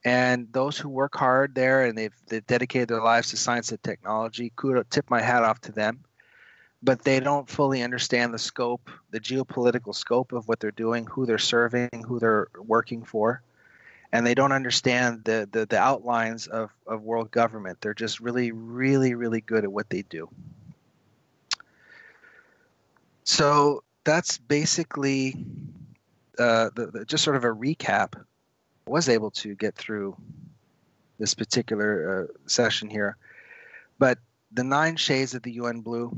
A: and those who work hard there and they've, they've dedicated their lives to science and technology kudos tip my hat off to them but they don't fully understand the scope the geopolitical scope of what they're doing who they're serving who they're working for and they don't understand the, the, the outlines of, of world government they're just really really really good at what they do so that's basically uh, the, the, just sort of a recap I was able to get through this particular uh, session here. But the nine shades of the UN blue,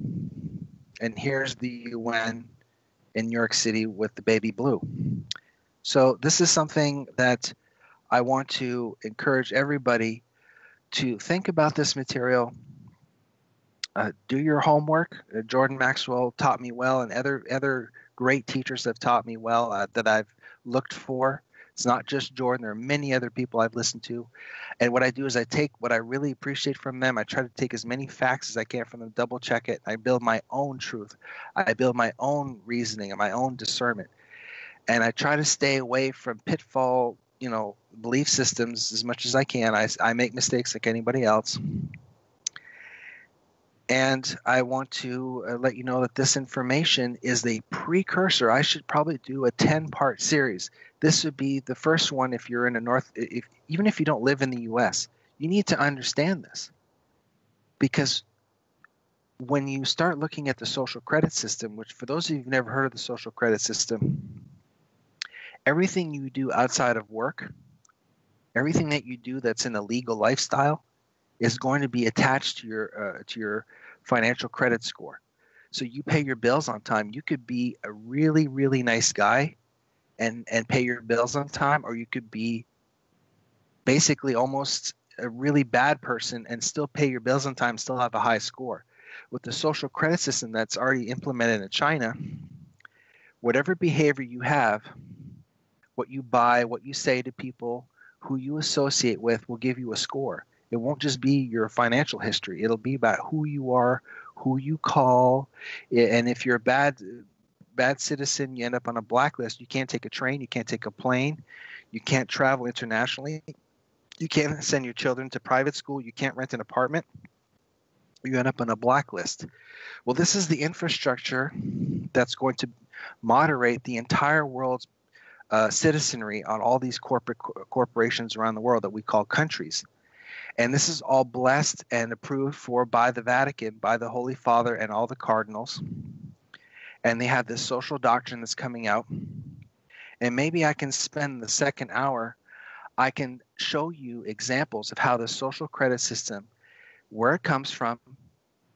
A: and here's the UN in New York City with the baby blue. So this is something that I want to encourage everybody to think about this material. Uh, do your homework. Uh, Jordan Maxwell taught me well, and other other great teachers have taught me well uh, that I've looked for. It's not just Jordan. There are many other people I've listened to. And what I do is I take what I really appreciate from them. I try to take as many facts as I can from them, double check it. I build my own truth. I build my own reasoning and my own discernment. And I try to stay away from pitfall, you know, belief systems as much as I can. I, I make mistakes like anybody else. And I want to uh, let you know that this information is the precursor. I should probably do a 10 part series. This would be the first one if you're in a North, if, even if you don't live in the US, you need to understand this. Because when you start looking at the social credit system, which for those of you who've never heard of the social credit system, everything you do outside of work everything that you do that's in a legal lifestyle is going to be attached to your uh, to your financial credit score. So you pay your bills on time. You could be a really really nice guy and and pay your bills on time or you could be basically almost a really bad person and still pay your bills on time, still have a high score. With the social credit system that's already implemented in China, whatever behavior you have, what you buy, what you say to people, who you associate with will give you a score. It won't just be your financial history. It'll be about who you are, who you call, and if you're a bad bad citizen, you end up on a blacklist. You can't take a train, you can't take a plane, you can't travel internationally, you can't send your children to private school, you can't rent an apartment. You end up on a blacklist. Well, this is the infrastructure that's going to moderate the entire world's uh, citizenry on all these corporate corporations around the world that we call countries. And this is all blessed and approved for by the Vatican, by the Holy Father, and all the cardinals. And they have this social doctrine that's coming out. And maybe I can spend the second hour, I can show you examples of how the social credit system, where it comes from,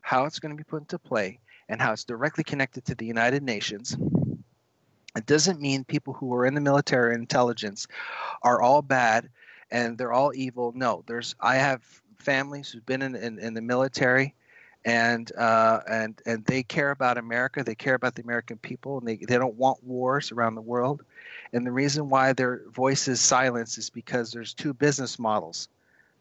A: how it's going to be put into play, and how it's directly connected to the United Nations it doesn't mean people who are in the military intelligence are all bad and they're all evil. No, there's I have families who've been in, in, in the military and uh, and and they care about America. They care about the American people, and they, they don't want wars around the world. And the reason why their voice is silenced is because there's two business models.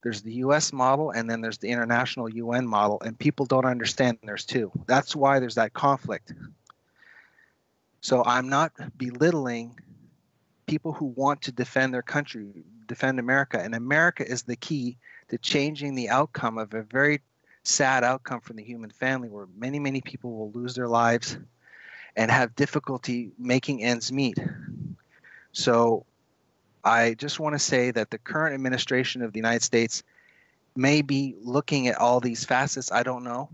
A: There's the U.S. model, and then there's the international UN model, and people don't understand there's two. That's why there's that conflict. So I'm not belittling people who want to defend their country, defend America. And America is the key to changing the outcome of a very sad outcome from the human family where many, many people will lose their lives and have difficulty making ends meet. So I just want to say that the current administration of the United States may be looking at all these facets. I don't know.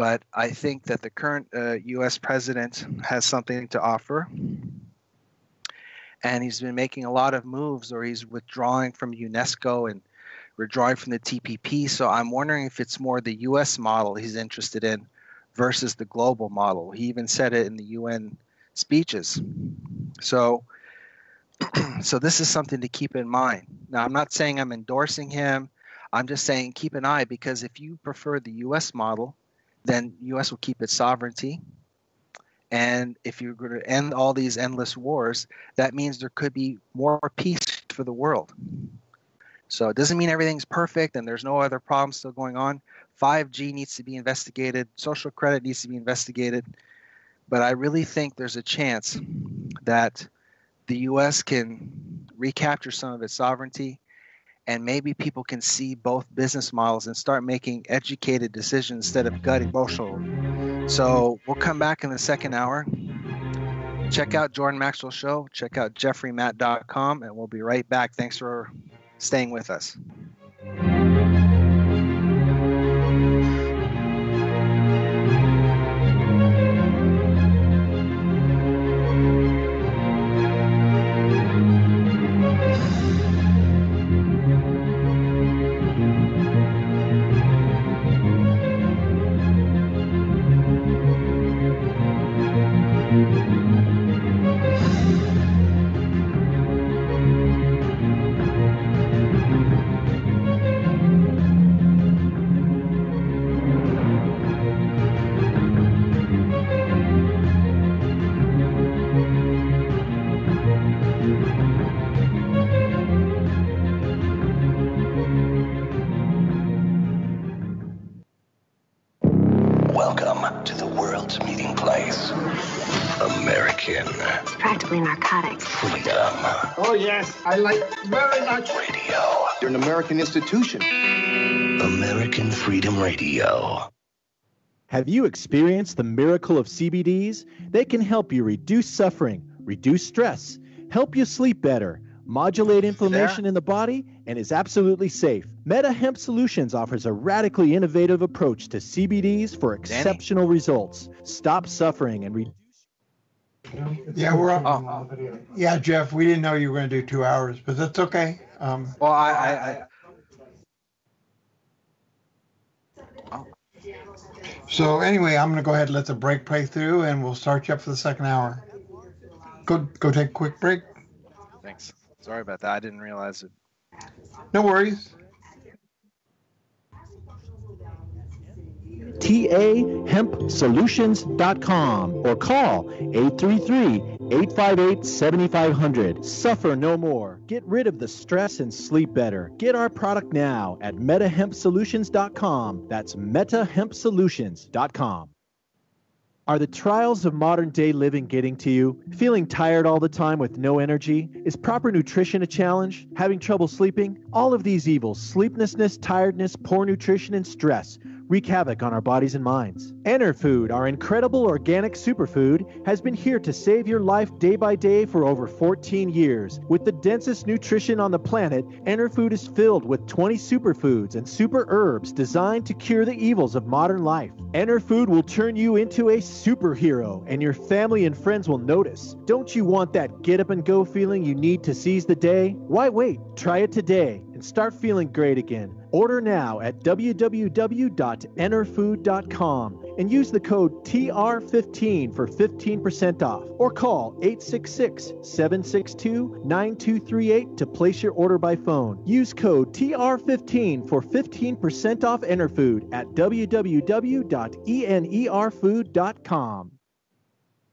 A: But I think that the current uh, U.S. president has something to offer. And he's been making a lot of moves, or he's withdrawing from UNESCO and withdrawing from the TPP. So I'm wondering if it's more the U.S. model he's interested in versus the global model. He even said it in the UN speeches. So, (clears throat) so this is something to keep in mind. Now, I'm not saying I'm endorsing him. I'm just saying keep an eye because if you prefer the U.S. model, then U.S. will keep its sovereignty. And if you're going to end all these endless wars, that means there could be more peace for the world. So it doesn't mean everything's perfect and there's no other problems still going on. 5G needs to be investigated, social credit needs to be investigated. But I really think there's a chance that the U.S. can recapture some of its sovereignty and maybe people can see both business models and start making educated decisions instead of gut emotional. So we'll come back in the second hour. Check out Jordan Maxwell Show. Check out jeffreymatte.com, and we'll be right back. Thanks for staying with us.
B: I like very much. Radio.
C: You're an American institution.
D: American Freedom Radio.
E: Have you experienced the miracle of CBDs? They can help you reduce suffering, reduce stress, help you sleep better, modulate inflammation in the body, and is absolutely safe. Meta Hemp Solutions offers a radically innovative approach to CBDs for exceptional Danny. results. Stop suffering and reduce
B: Yeah, we're up.
A: Oh.
B: Yeah, Jeff, we didn't know you were going to do two hours, but that's okay. Um,
A: Well, I, I, I
B: so anyway, I'm going to go ahead and let the break play through, and we'll start you up for the second hour. Go, go take a quick break.
A: thanks. Sorry about that. I didn't realize it.
B: No worries.
E: tahempsolutions.com or call 833-858-7500. Suffer no more. Get rid of the stress and sleep better. Get our product now at metahempsolutions.com. That's metahempsolutions.com. Are the trials of modern day living getting to you? Feeling tired all the time with no energy? Is proper nutrition a challenge? Having trouble sleeping? All of these evils, sleeplessness, tiredness, poor nutrition, and stress, wreak havoc on our bodies and minds. Enerfood, our incredible organic superfood, has been here to save your life day by day for over 14 years. With the densest nutrition on the planet, Enerfood is filled with 20 superfoods and super herbs designed to cure the evils of modern life. Enerfood will turn you into a superhero, and your family and friends will notice. Don't you want that get up and go feeling you need to seize the day? Why wait? Try it today and start feeling great again. Order now at www.enerfood.com and use the code TR15 for 15% off or call 866-762-9238 to place your order by phone. Use code TR15 for 15% off Enerfood at www.enerfood.com.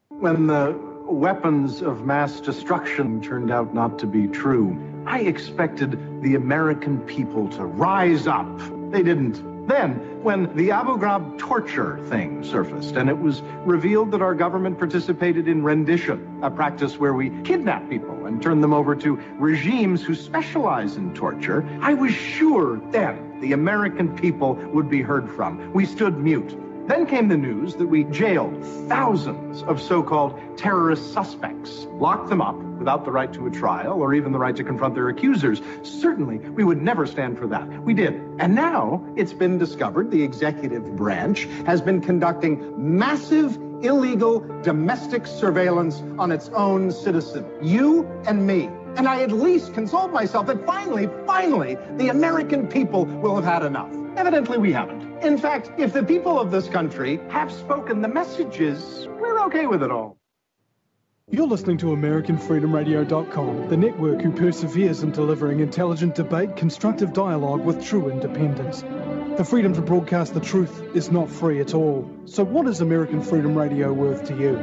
C: When the weapons of mass destruction turned out not to be true, I expected the American people to rise up. They didn't. Then, when the Abu Ghraib torture thing surfaced and it was revealed that our government participated in rendition, a practice where we kidnap people and turn them over to regimes who specialize in torture, I was sure then the American people would be heard from. We stood mute. Then came the news that we jailed thousands of so called terrorist suspects, locked them up without the right to a trial or even the right to confront their accusers. Certainly, we would never stand for that. We did. And now it's been discovered the executive branch has been conducting massive illegal domestic surveillance on its own citizen, you and me. And I at least consoled myself that finally, finally, the American people will have had enough. Evidently, we haven't. In fact, if the people of this country have spoken the messages, we're okay with it all.
F: You're listening to AmericanFreedomRadio.com, the network who perseveres in delivering intelligent debate, constructive dialogue with true independence. The freedom to broadcast the truth is not free at all. So, what is American Freedom Radio worth to you?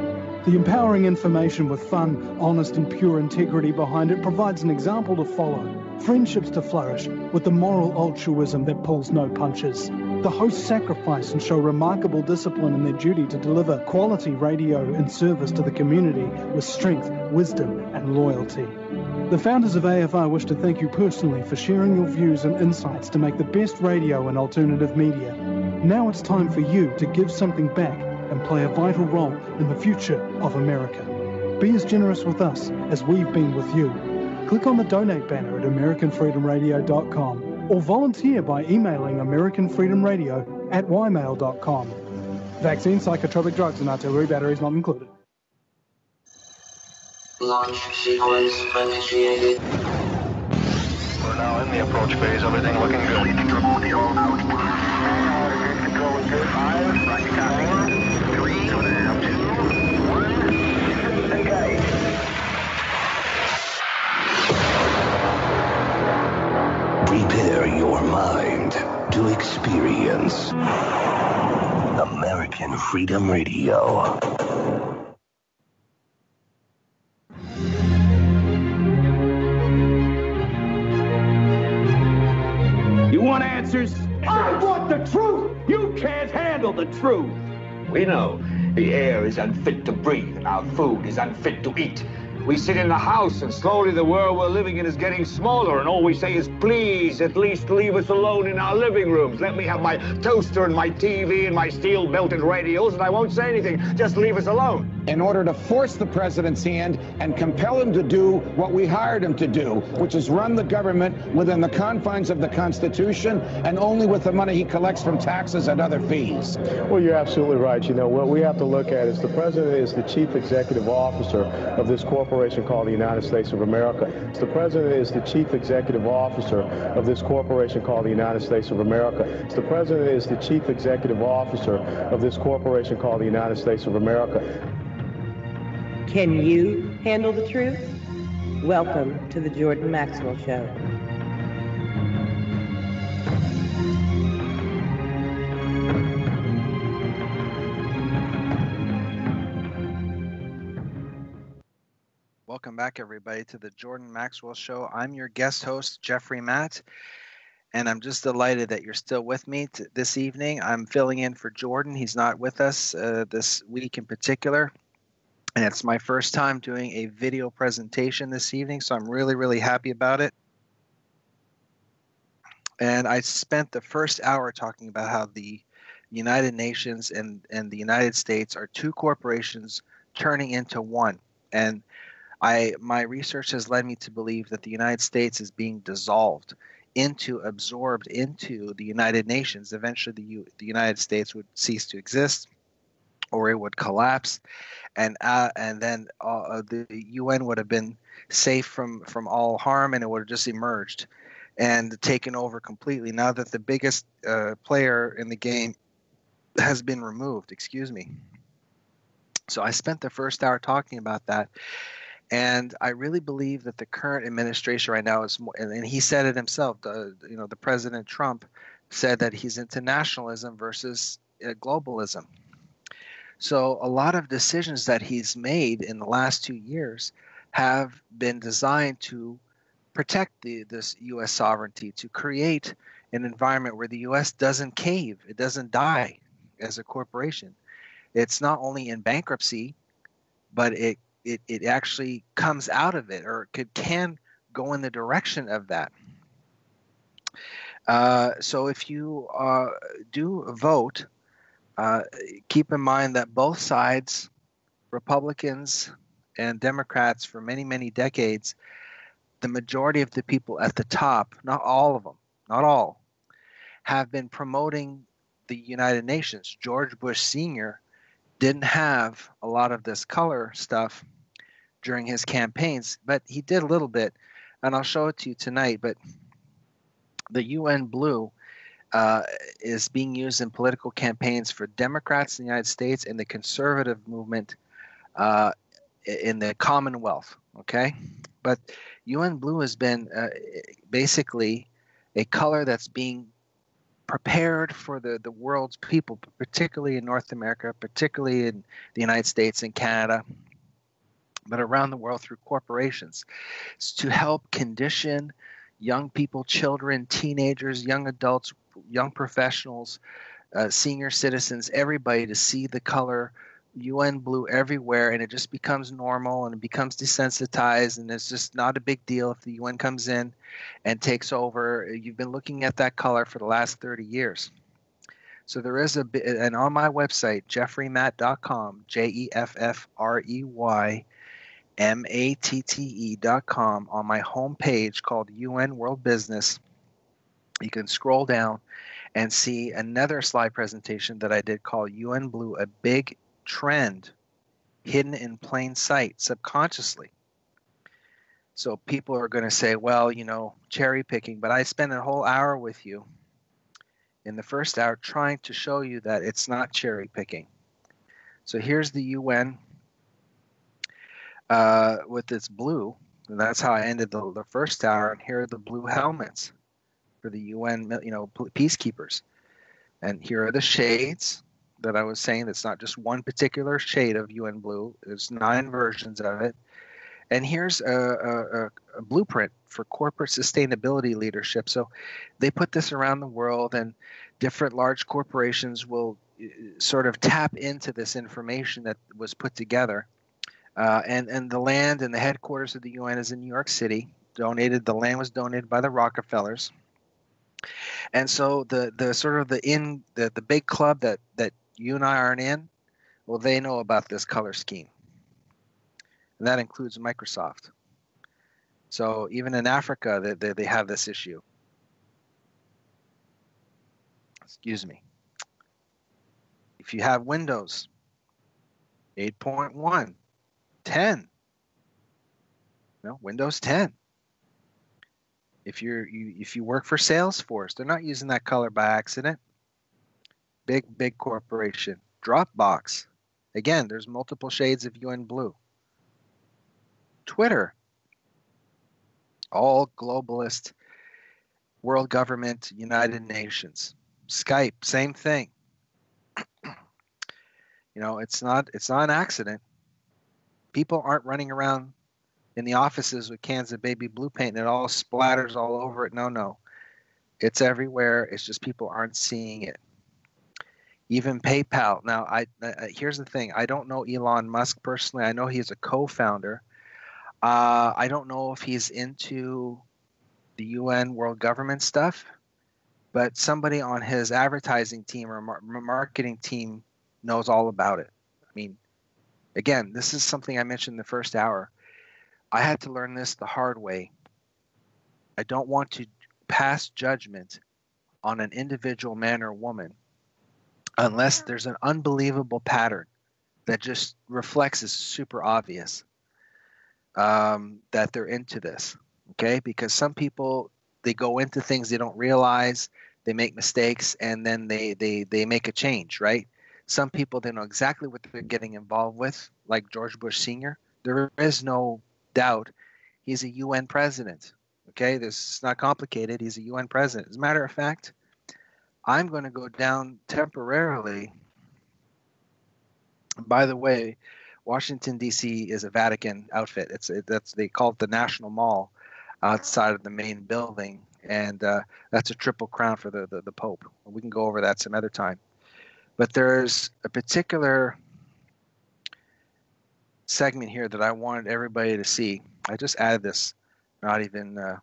F: The empowering information with fun, honest, and pure integrity behind it provides an example to follow. Friendships to flourish with the moral altruism that pulls no punches. The hosts sacrifice and show remarkable discipline in their duty to deliver quality radio and service to the community with strength, wisdom, and loyalty. The founders of AFR wish to thank you personally for sharing your views and insights to make the best radio and alternative media. Now it's time for you to give something back and play a vital role in the future of America. Be as generous with us as we've been with you. Click on the donate banner at AmericanFreedomRadio.com or volunteer by emailing AmericanFreedomRadio at ymail.com. Vaccine, psychotropic drugs, and artillery batteries not included.
G: Launch sequence initiated.
D: We're now in the approach phase. Everything looking good. Copy. Three. Two. Engage.
H: Prepare your mind to experience American Freedom Radio.
I: You want answers? I want the truth! You can't handle the truth! We know the air is unfit to breathe and our food is unfit to eat. We sit in the house, and slowly the world we're living in is getting smaller, and all we say is, please, at least leave us alone in our living rooms. Let me have my toaster and my TV and my steel belted radios, and I won't say anything. Just leave us alone.
J: In order to force the president's hand and compel him to do what we hired him to do, which is run the government within the confines of the Constitution and only with the money he collects from taxes and other fees.
K: Well, you're absolutely right. You know, what we have to look at is the president is the chief executive officer of this corporation called the United States of America. The president is the chief executive officer of this corporation called the United States of America. The president is the chief executive officer of this corporation called the United States of America.
L: Can you handle the truth? Welcome to the Jordan Maxwell Show.
A: Welcome back, everybody, to the Jordan Maxwell Show. I'm your guest host, Jeffrey Matte, and I'm just delighted that you're still with me t- this evening. I'm filling in for Jordan. He's not with us uh, this week in particular, and it's my first time doing a video presentation this evening, so I'm really, really happy about it. And I spent the first hour talking about how the United Nations and, and the United States are two corporations turning into one. And I my research has led me to believe that the United States is being dissolved into absorbed into the United Nations. Eventually, the U, the United States would cease to exist, or it would collapse, and uh, and then uh, the UN would have been safe from from all harm, and it would have just emerged and taken over completely. Now that the biggest uh, player in the game has been removed, excuse me. So I spent the first hour talking about that. And I really believe that the current administration right now is more, and he said it himself. The, you know, the President Trump said that he's into nationalism versus uh, globalism. So a lot of decisions that he's made in the last two years have been designed to protect the this U.S. sovereignty, to create an environment where the U.S. doesn't cave, it doesn't die as a corporation. It's not only in bankruptcy, but it it, it actually comes out of it or could can go in the direction of that. Uh, so if you uh, do vote, uh, keep in mind that both sides, Republicans and Democrats, for many, many decades, the majority of the people at the top, not all of them, not all, have been promoting the United Nations. George Bush Sr. didn't have a lot of this color stuff during his campaigns, but he did a little bit, and I'll show it to you tonight. But the UN blue uh, is being used in political campaigns for Democrats in the United States and the conservative movement uh, in the Commonwealth. Okay, but UN blue has been uh, basically a color that's being prepared for the, the world's people, particularly in North America, particularly in the United States and Canada, but around the world through corporations it's to help condition young people, children, teenagers, young adults, young professionals, uh, senior citizens, everybody to see the color UN blue everywhere, and it just becomes normal and it becomes desensitized, and it's just not a big deal if the UN comes in and takes over. You've been looking at that color for the last 30 years. So there is a bit, and on my website, jeffreymatte.com, J E F F R E Y M A T T E dot com, on my homepage called UN World Business, you can scroll down and see another slide presentation that I did called UN Blue, a big trend hidden in plain sight subconsciously. So people are going to say, well, you know, cherry picking, but I spent a whole hour with you in the first hour trying to show you that it's not cherry picking. So here's the UN uh, with its blue. And that's how I ended the, the first hour. And here are the blue helmets for the UN, you know, peacekeepers. And here are the shades that I was saying. It's not just one particular shade of UN blue. There's nine versions of it. And here's a, a, a blueprint for corporate sustainability leadership. So they put this around the world, and different large corporations will uh, sort of tap into this information that was put together Uh, and and the land and the headquarters of the UN is in New York City. Donated the land was donated by the Rockefellers. And so the the sort of the in the, the big club that that you and I aren't in, well, they know about this color scheme. And that includes Microsoft. So even in Africa, they, they, they have this issue. Excuse me. If you have Windows 8.1, 10, no, Windows 10. If you're you, if you work for Salesforce, they're not using that color by accident. Big big corporation. Dropbox. Again, there's multiple shades of UN blue. Twitter. All globalist world government, United Nations. Skype, same thing. (clears throat) you know, it's not it's not an accident. People aren't running around in the offices with cans of baby blue paint and it all splatters all over it. No, no. It's everywhere. It's just people aren't seeing it. Even PayPal. Now, I here's the thing. I don't know Elon Musk personally. I know he's a co-founder. Uh, I don't know if he's into the UN world government stuff, but somebody on his advertising team or mar- marketing team knows all about it. I mean, again, this is something I mentioned in the first hour. I had to learn this the hard way. I don't want to pass judgment on an individual man or woman unless there's an unbelievable pattern that just reflects is super obvious um, that they're into this. Okay, because some people they go into things they don't realize, they make mistakes, and then they they they make a change. Right? Some people they know exactly what they're getting involved with, like George Bush Senior. There is no doubt he's a UN president. Okay, this is not complicated. He's a UN president. As a matter of fact, I'm going to go down temporarily. By the way, Washington D.C. is a Vatican outfit. It's it, that's they call it the National Mall outside of the main building, and uh, that's a triple crown for the, the the Pope. We can go over that some other time. But there's a particular segment here that I wanted everybody to see. I just added this, not even uh,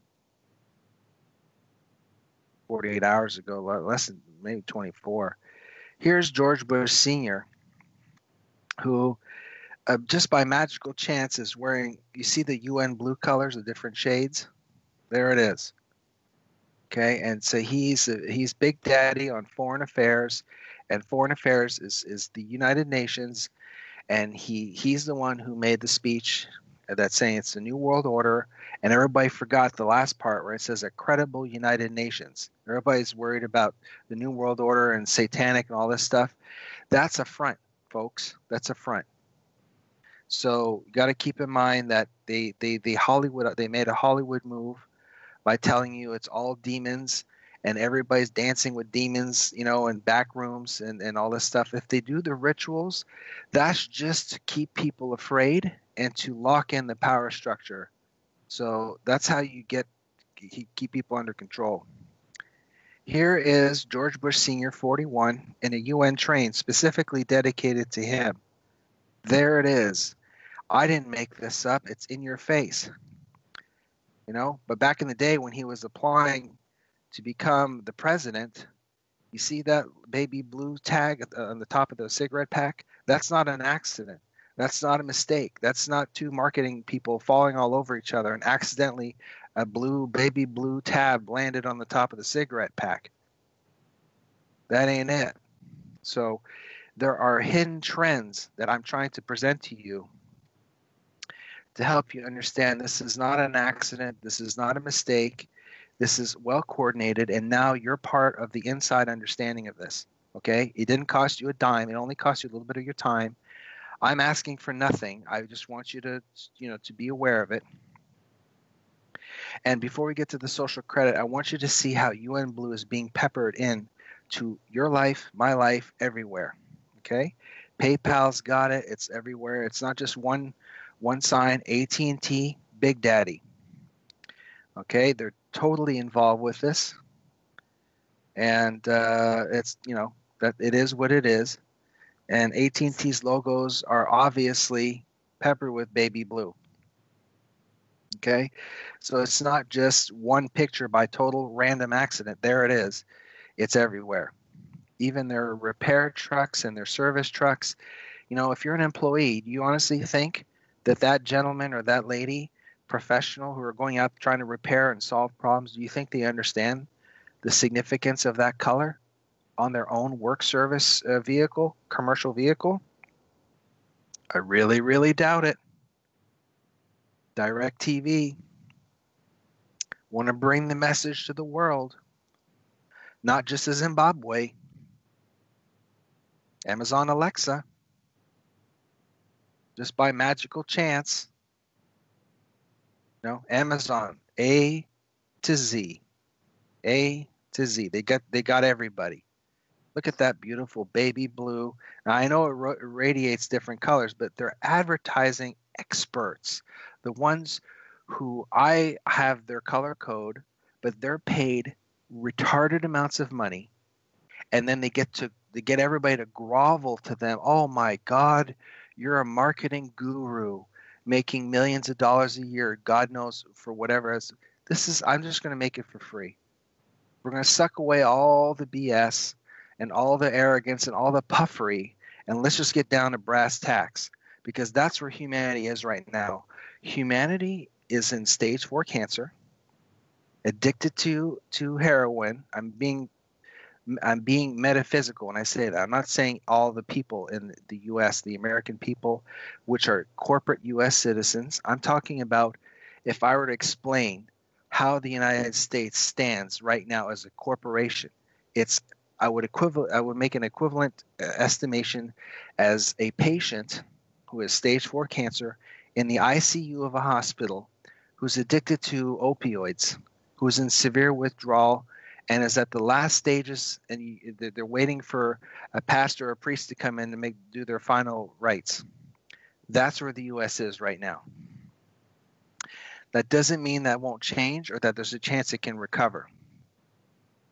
A: 48 hours ago, less than maybe 24. Here's George Bush Sr., who uh, just by magical chance is wearing, you see the UN blue colors, the different shades? There it is. Okay, and so he's uh, he's Big Daddy on foreign affairs, and foreign affairs is is the United Nations and he he's the one who made the speech that's saying it's the new world order and everybody forgot the last part where it says a credible united nations. Everybody's worried about the new world order and satanic and all this stuff. That's a front folks. That's a front. So you got to keep in mind that they they they hollywood they made a hollywood move by telling you it's all demons and everybody's dancing with demons, you know, in back rooms and, and all this stuff. If they do the rituals, that's just to keep people afraid and to lock in the power structure. So that's how you get keep people under control. Here is George Bush Sr., 41, in a UN train specifically dedicated to him. There it is. I didn't make this up. It's in your face. You know, but back in the day when he was applying to become the president, you see that baby blue tag on the top of the cigarette pack? That's not an accident. That's not a mistake. That's not two marketing people falling all over each other and accidentally a blue baby blue tab landed on the top of the cigarette pack. That ain't it. So there are hidden trends that I'm trying to present to you to help you understand this is not an accident, this is not a mistake. This is well coordinated, and now you're part of the inside understanding of this. Okay, it didn't cost you a dime; it only cost you a little bit of your time. I'm asking for nothing. I just want you to, you know, to be aware of it. And before we get to the social credit, I want you to see how UN Blue is being peppered in to your life, my life, everywhere. Okay, PayPal's got it. It's everywhere. It's not just one one sign. AT&T, Big Daddy. Okay, they're totally involved with this, and uh, it's you know that it is what it is. And AT&T's logos are obviously peppered with baby blue. Okay, so it's not just one picture by total random accident. There it is. It's everywhere. Even their repair trucks and their service trucks. You know, if you're an employee, do you honestly think that that gentleman or that lady, professional who are going out trying to repair and solve problems, do you think they understand the significance of that color on their own work service uh, vehicle, commercial vehicle? I really, really doubt it. Direct TV want to bring the message to the world, not just to Zimbabwe. Amazon Alexa, just by magical chance. No, Amazon A to Z, A to Z. They got they got everybody. Look at that beautiful baby blue. Now I know it, ro- radiates different colors, but they're advertising experts, the ones who I have their color code, but they're paid retarded amounts of money, and then they get to they get everybody to grovel to them. Oh my God, you're a marketing guru making millions of dollars a year. God knows for whatever. This is I'm just going to make it for free. We're going to suck away all the BS and all the arrogance and all the puffery, and let's just get down to brass tacks because that's where humanity is right now. Humanity is in stage four cancer, addicted to to heroin. I'm being I'm being metaphysical when I say that. I'm not saying all the people in the U.S., the American people, which are corporate U.S. citizens. I'm talking about if I were to explain how the United States stands right now as a corporation. It's I would equivalent I would make an equivalent uh, estimation as a patient who has stage four cancer in the ICU of a hospital who's addicted to opioids, who's in severe withdrawal, and is at the last stages, and they're waiting for a pastor or a priest to come in to make do their final rites. That's where the U.S. is right now. That doesn't mean that won't change or that there's a chance it can recover.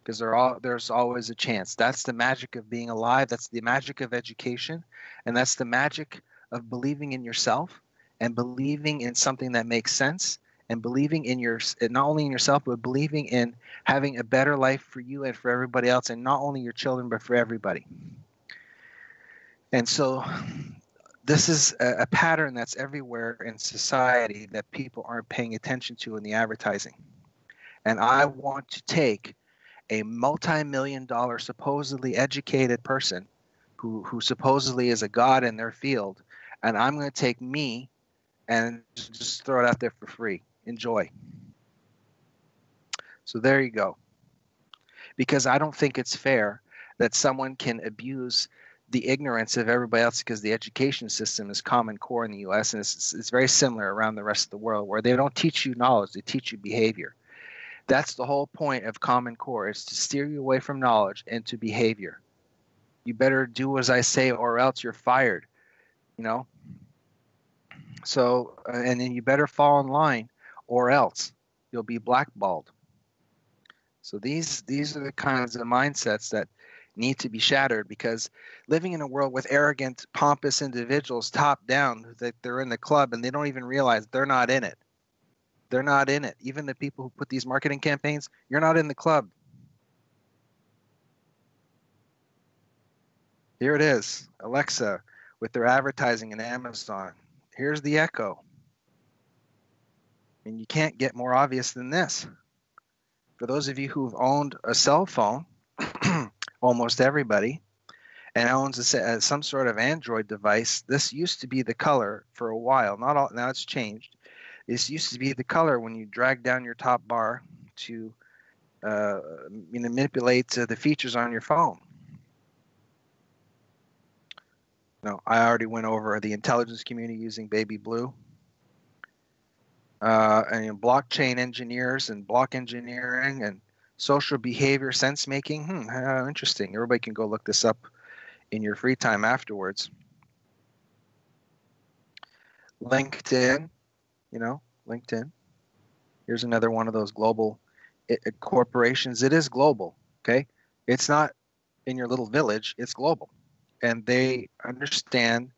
A: Because there all, there's always a chance. That's the magic of being alive. That's the magic of education. And that's the magic of believing in yourself and believing in something that makes sense and believing in your not only in yourself but believing in having a better life for you and for everybody else and not only your children but for everybody. And so this is a, a pattern that's everywhere in society that people aren't paying attention to in the advertising. And i want to take a multi-million dollar supposedly educated person who, who supposedly is a god in their field and i'm going to take me and just throw it out there for free enjoy. So there you go. Because I don't think it's fair that someone can abuse the ignorance of everybody else because the education system is common core in the US and it's, it's very similar around the rest of the world where they don't teach you knowledge, they teach you behavior. That's the whole point of common core is to steer you away from knowledge into behavior. You better do as I say or else you're fired. You know? So, uh, and then you better fall in line or else you'll be blackballed. So these these are the kinds of mindsets that need to be shattered because living in a world with arrogant, pompous individuals top down that they're in the club and they don't even realize they're not in it. They're not in it. Even the people who put these marketing campaigns, you're not in the club. Here it is, Alexa with their advertising in Amazon. Here's the Echo. I mean, you can't get more obvious than this. For those of you who've owned a cell phone, (clears throat) almost everybody, and owns a, uh, some sort of Android device, this used to be the color for a while. Not all now it's changed. This used to be the color when you drag down your top bar to uh, you know, manipulate uh, the features on your phone. No, I already went over the intelligence community using Baby Blue uh, and blockchain engineers and block engineering and social behavior sense making. Hmm, how interesting. Everybody can go look this up in your free time afterwards. LinkedIn, you know, LinkedIn. Here's another one of those global it, it, corporations. It is global, okay? It's not in your little village, it's global. And they understand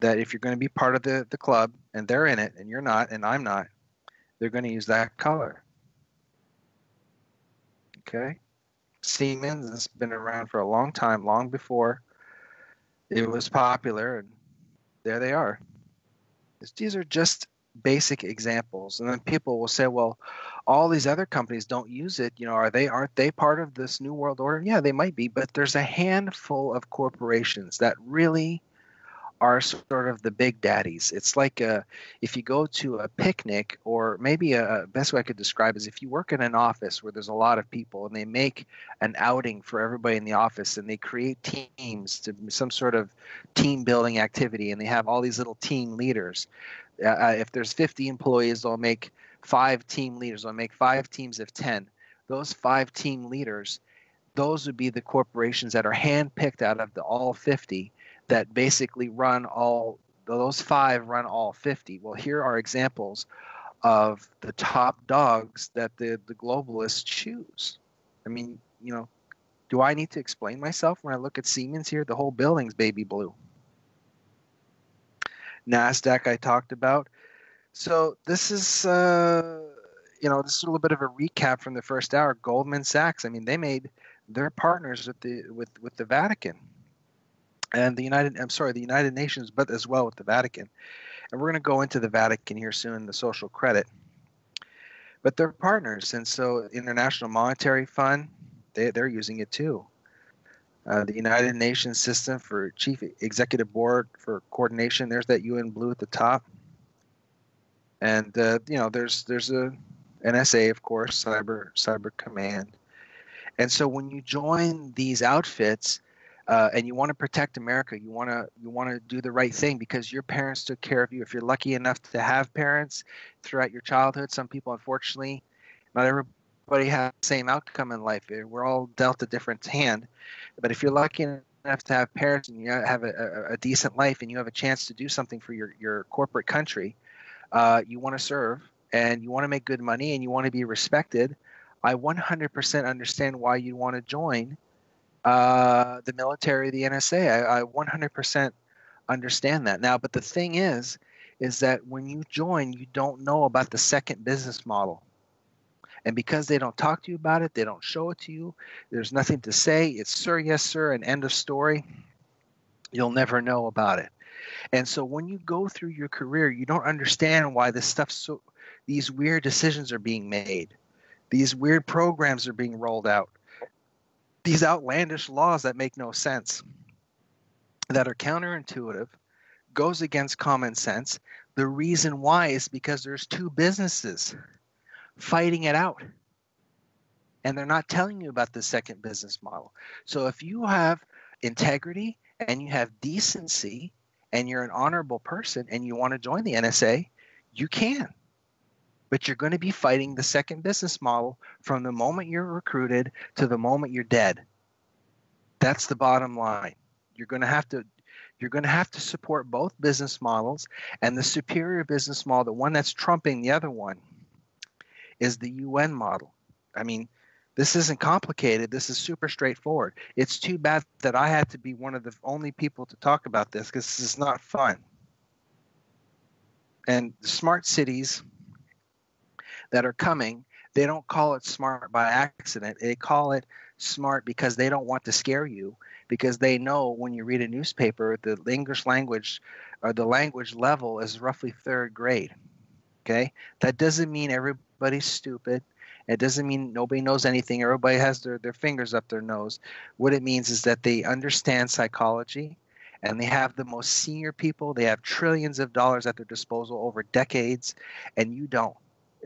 A: that if you're going to be part of the, the club and they're in it and you're not and I'm not, they're going to use that color. Okay? Siemens has been around for a long time, long before it was popular, and there they are. These are just basic examples, and then people will say, "Well, all these other companies don't use it. You know, are they aren't they part of this new world order?" Yeah, they might be, but there's a handful of corporations that really are sort of the big daddies. It's like a, if you go to a picnic, or maybe a, a best way I could describe is if you work in an office where there's a lot of people and they make an outing for everybody in the office and they create teams to some sort of team building activity and they have all these little team leaders. Uh, uh if there's 50 employees, they'll make five team leaders. They'll make five teams of 10. Those five team leaders, those would be the corporations that are handpicked out of the all 50 that basically run all those five run all 50 well here are examples of the top dogs that the, the globalists choose. I mean you know do i need to explain myself when i look at siemens here? The whole building's baby blue. Nasdaq i talked about. So this is uh, you know this is a little bit of a recap from the first hour. Goldman sachs i mean they made their partners with the with with the vatican and the United I'm sorry, the United Nations, but as well with the Vatican. And we're going to go into the Vatican here soon, the social credit. But they're partners, and so International Monetary Fund, they, they're using it too. Uh, the United Nations System for Chief Executive Board for Coordination, there's that UN blue at the top. And uh, you know, there's there's a NSA, of course, Cyber Cyber Command. And so when you join these outfits, uh, and you want to protect America. You want to you want to do the right thing because your parents took care of you. If you're lucky enough to have parents throughout your childhood, some people unfortunately, not everybody has the same outcome in life. We're all dealt a different hand, but if you're lucky enough to have parents and you have a, a, a decent life and you have a chance to do something for your your corporate country, uh, you want to serve and you want to make good money and you want to be respected. I 100% understand why you want to join uh, the military, the NSA. I, I 100% understand that now. But the thing is, is that when you join, you don't know about the second business model. And because they don't talk to you about it, they don't show it to you, there's nothing to say. It's sir, yes, sir, and end of story. You'll never know about it. And so when you go through your career, you don't understand why this stuff so these weird decisions are being made. These weird programs are being rolled out these outlandish laws that make no sense, that are counterintuitive, goes against common sense. The reason why is because there's two businesses fighting it out. And they're not telling you about the second business model. So if you have integrity and you have decency and you're an honorable person and you want to join the NSA, you can but you're going to be fighting the second business model from the moment you're recruited to the moment you're dead. That's the bottom line. You're going to have to you're going to have to support both business models and the superior business model, the one that's trumping the other one is the UN model. I mean, this isn't complicated. This is super straightforward. It's too bad that I had to be one of the only people to talk about this because this is not fun. And smart cities that are coming, they don't call it smart by accident. They call it smart because they don't want to scare you because they know when you read a newspaper the English language or the language level is roughly third grade. Okay? That doesn't mean everybody's stupid. It doesn't mean nobody knows anything. Everybody has their, their fingers up their nose. What it means is that they understand psychology and they have the most senior people. They have trillions of dollars at their disposal over decades, and you don't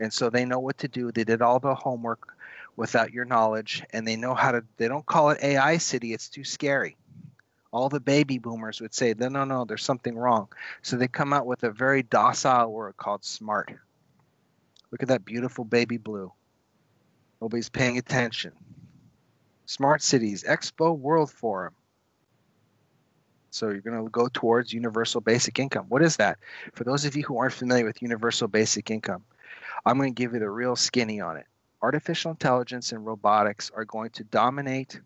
A: and so they know what to do. They did all the homework without your knowledge, and they know how to. They don't call it AI City; it's too scary. All the baby boomers would say, "No, no, no, there's something wrong." So they come out with a very docile word called smart. Look at that beautiful baby blue. Nobody's paying attention. Smart Cities Expo World Forum. So you're going to go towards universal basic income. What is that? For those of you who aren't familiar with universal basic income, I'm going to give you the real skinny on it. Artificial intelligence and robotics are going to dominate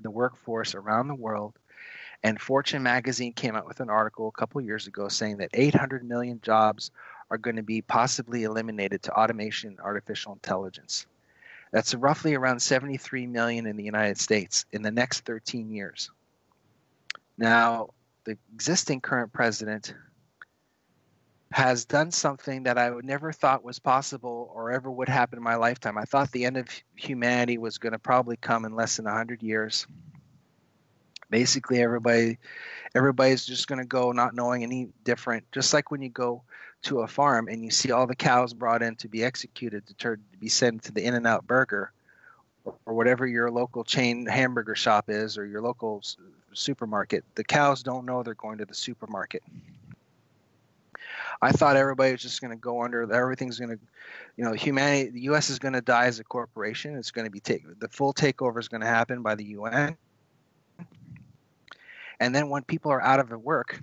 A: the workforce around the world, And Fortune magazine came out with an article a couple years ago saying that 800 million jobs are going to be possibly eliminated to automation and artificial intelligence. That's roughly around 73 million in the United States in the next 13 years. Now, the existing current president has done something that I would never thought was possible or ever would happen in my lifetime. I thought the end of humanity was going to probably come in less than 100 years. Basically, everybody everybody's just going to go not knowing any different. Just like when you go to a farm and you see all the cows brought in to be executed to, turn, to be sent to the In-N-Out Burger or whatever your local chain hamburger shop is or your local supermarket. The cows don't know they're going to the supermarket. I thought everybody was just going to go under. Everything's going to, you know, humanity. The U.S. is going to die as a corporation. It's going to be take the full takeover is going to happen by the UN. And then when people are out of work,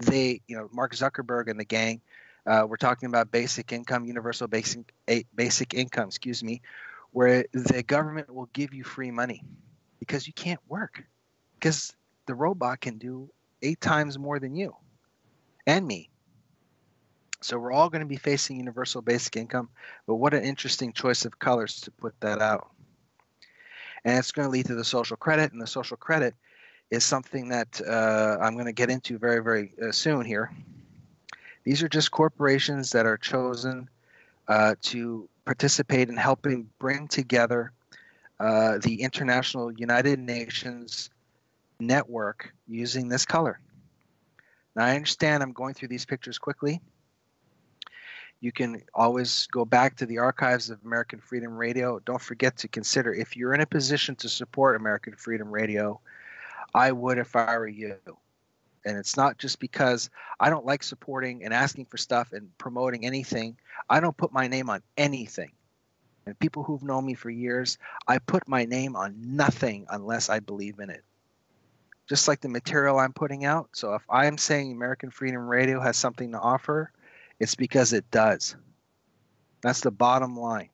A: they, you know, Mark Zuckerberg and the gang, uh, we're talking about basic income, universal basic basic income, excuse me, where the government will give you free money because you can't work because the robot can do eight times more than you and me so we're all going to be facing universal basic income, but what an interesting choice of colors to put that out. And it's going to lead to the social credit, and the social credit is something that uh, I'm going to get into very, very uh, soon here. These are just corporations that are chosen uh, to participate in helping bring together uh, the International United Nations network using this color. Now, I understand I'm going through these pictures quickly you can always go back to the archives of American Freedom Radio. Don't forget to consider if you're in a position to support American Freedom Radio, I would if I were you. And it's not just because I don't like supporting and asking for stuff and promoting anything. I don't put my name on anything. And people who've known me for years, I put my name on nothing unless I believe in it. Just like the material I'm putting out. So if I'm saying American Freedom Radio has something to offer, it's because it does. That's the bottom line.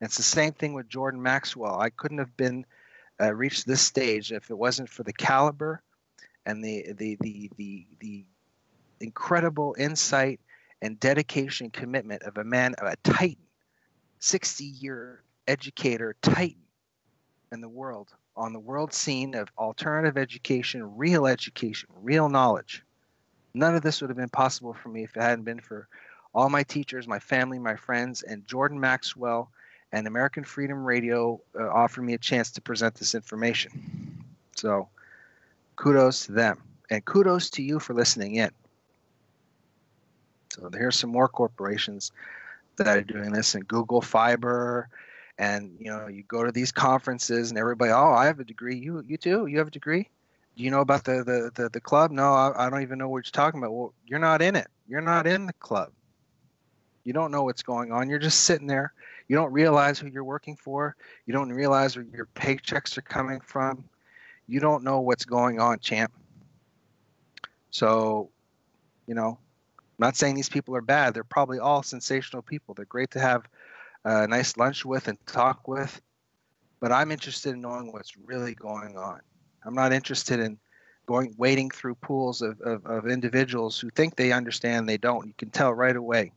A: It's the same thing with Jordan Maxwell. I couldn't have been uh, reached this stage if it wasn't for the caliber and the the the the, the incredible insight and dedication commitment of a man of a titan 60 year educator titan in the world on the world scene of alternative education real education real knowledge None of this would have been possible for me if it hadn't been for all my teachers, my family, my friends, and Jordan Maxwell and American Freedom Radio uh, offered me a chance to present this information. So, kudos to them. And kudos to you for listening in. So, here's some more corporations that are doing this, and Google Fiber. And you know, you go to these conferences, and everybody, oh, I have a degree. You, you too. You have a degree you know about the the the, the club? No, I, I don't even know what you're talking about. Well, you're not in it. You're not in the club. You don't know what's going on. You're just sitting there. You don't realize who you're working for. You don't realize where your paychecks are coming from. You don't know what's going on, champ. So, you know, I'm not saying these people are bad. They're probably all sensational people. They're great to have a nice lunch with and talk with. But I'm interested in knowing what's really going on. I'm not interested in going wading through pools of, of, of individuals who think they understand, they don't. You can tell right away.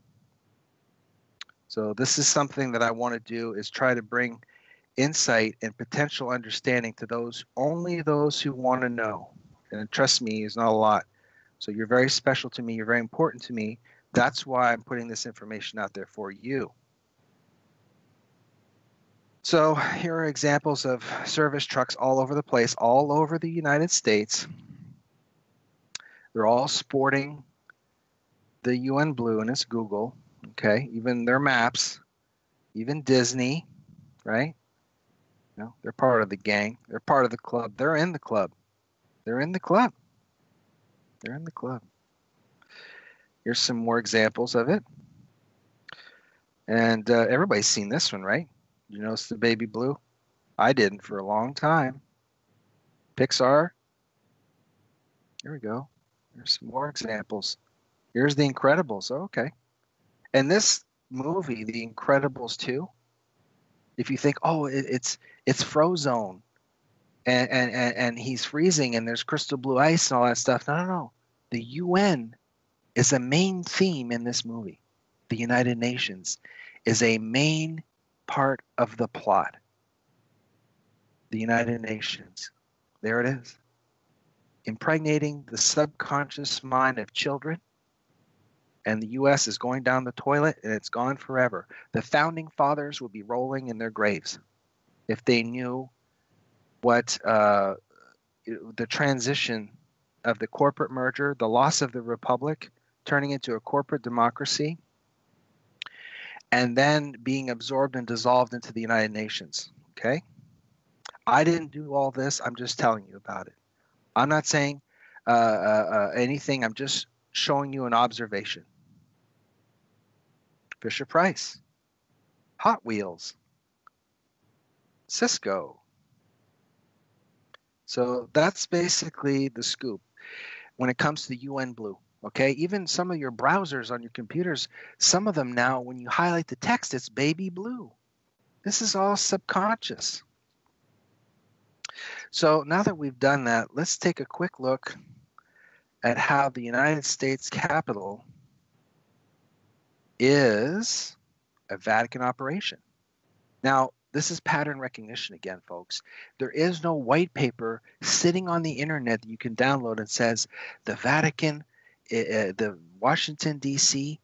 A: So this is something that I want to do is try to bring insight and potential understanding to those only those who want to know. And trust me, is not a lot. So you're very special to me. You're very important to me. That's why I'm putting this information out there for you. So here are examples of service trucks all over the place, all over the United States. They're all sporting the UN blue, and it's Google. Okay, even their maps, even Disney, right? You know, they're part of the gang. They're part of the club. They're in the club. They're in the club. They're in the club. Here's some more examples of it. And uh, everybody's seen this one, right? You notice the baby blue? I didn't for a long time. Pixar. Here we go. There's some more examples. Here's The Incredibles. Oh, okay. And this movie, The Incredibles 2, if you think, oh, it, it's it's Frozone, and, and, and, and he's freezing and there's crystal blue ice and all that stuff. No, no, no. The UN is a main theme in this movie. The United Nations is a main part of the plot. The United Nations. There it is. Impregnating the subconscious mind of children. And the U.S. is going down the toilet and it's gone forever. The founding fathers would be rolling in their graves if they knew what uh, the transition of the corporate merger, the loss of the republic, turning into a corporate democracy, and then being absorbed and dissolved into the United Nations. Okay? I didn't do all this. I'm just telling you about it. I'm not saying uh, uh, uh anything. I'm just showing you an observation. Fisher Price, Hot Wheels, Cisco. So that's basically the scoop when it comes to the UN Blue. Okay, even some of your browsers on your computers, some of them now, when you highlight the text, it's baby blue. This is all subconscious. So now that we've done that, let's take a quick look at how the United States Capitol is a Vatican operation. Now, this is pattern recognition again, folks. There is no white paper sitting on the internet that you can download and says the Vatican Uh, the Washington D.C.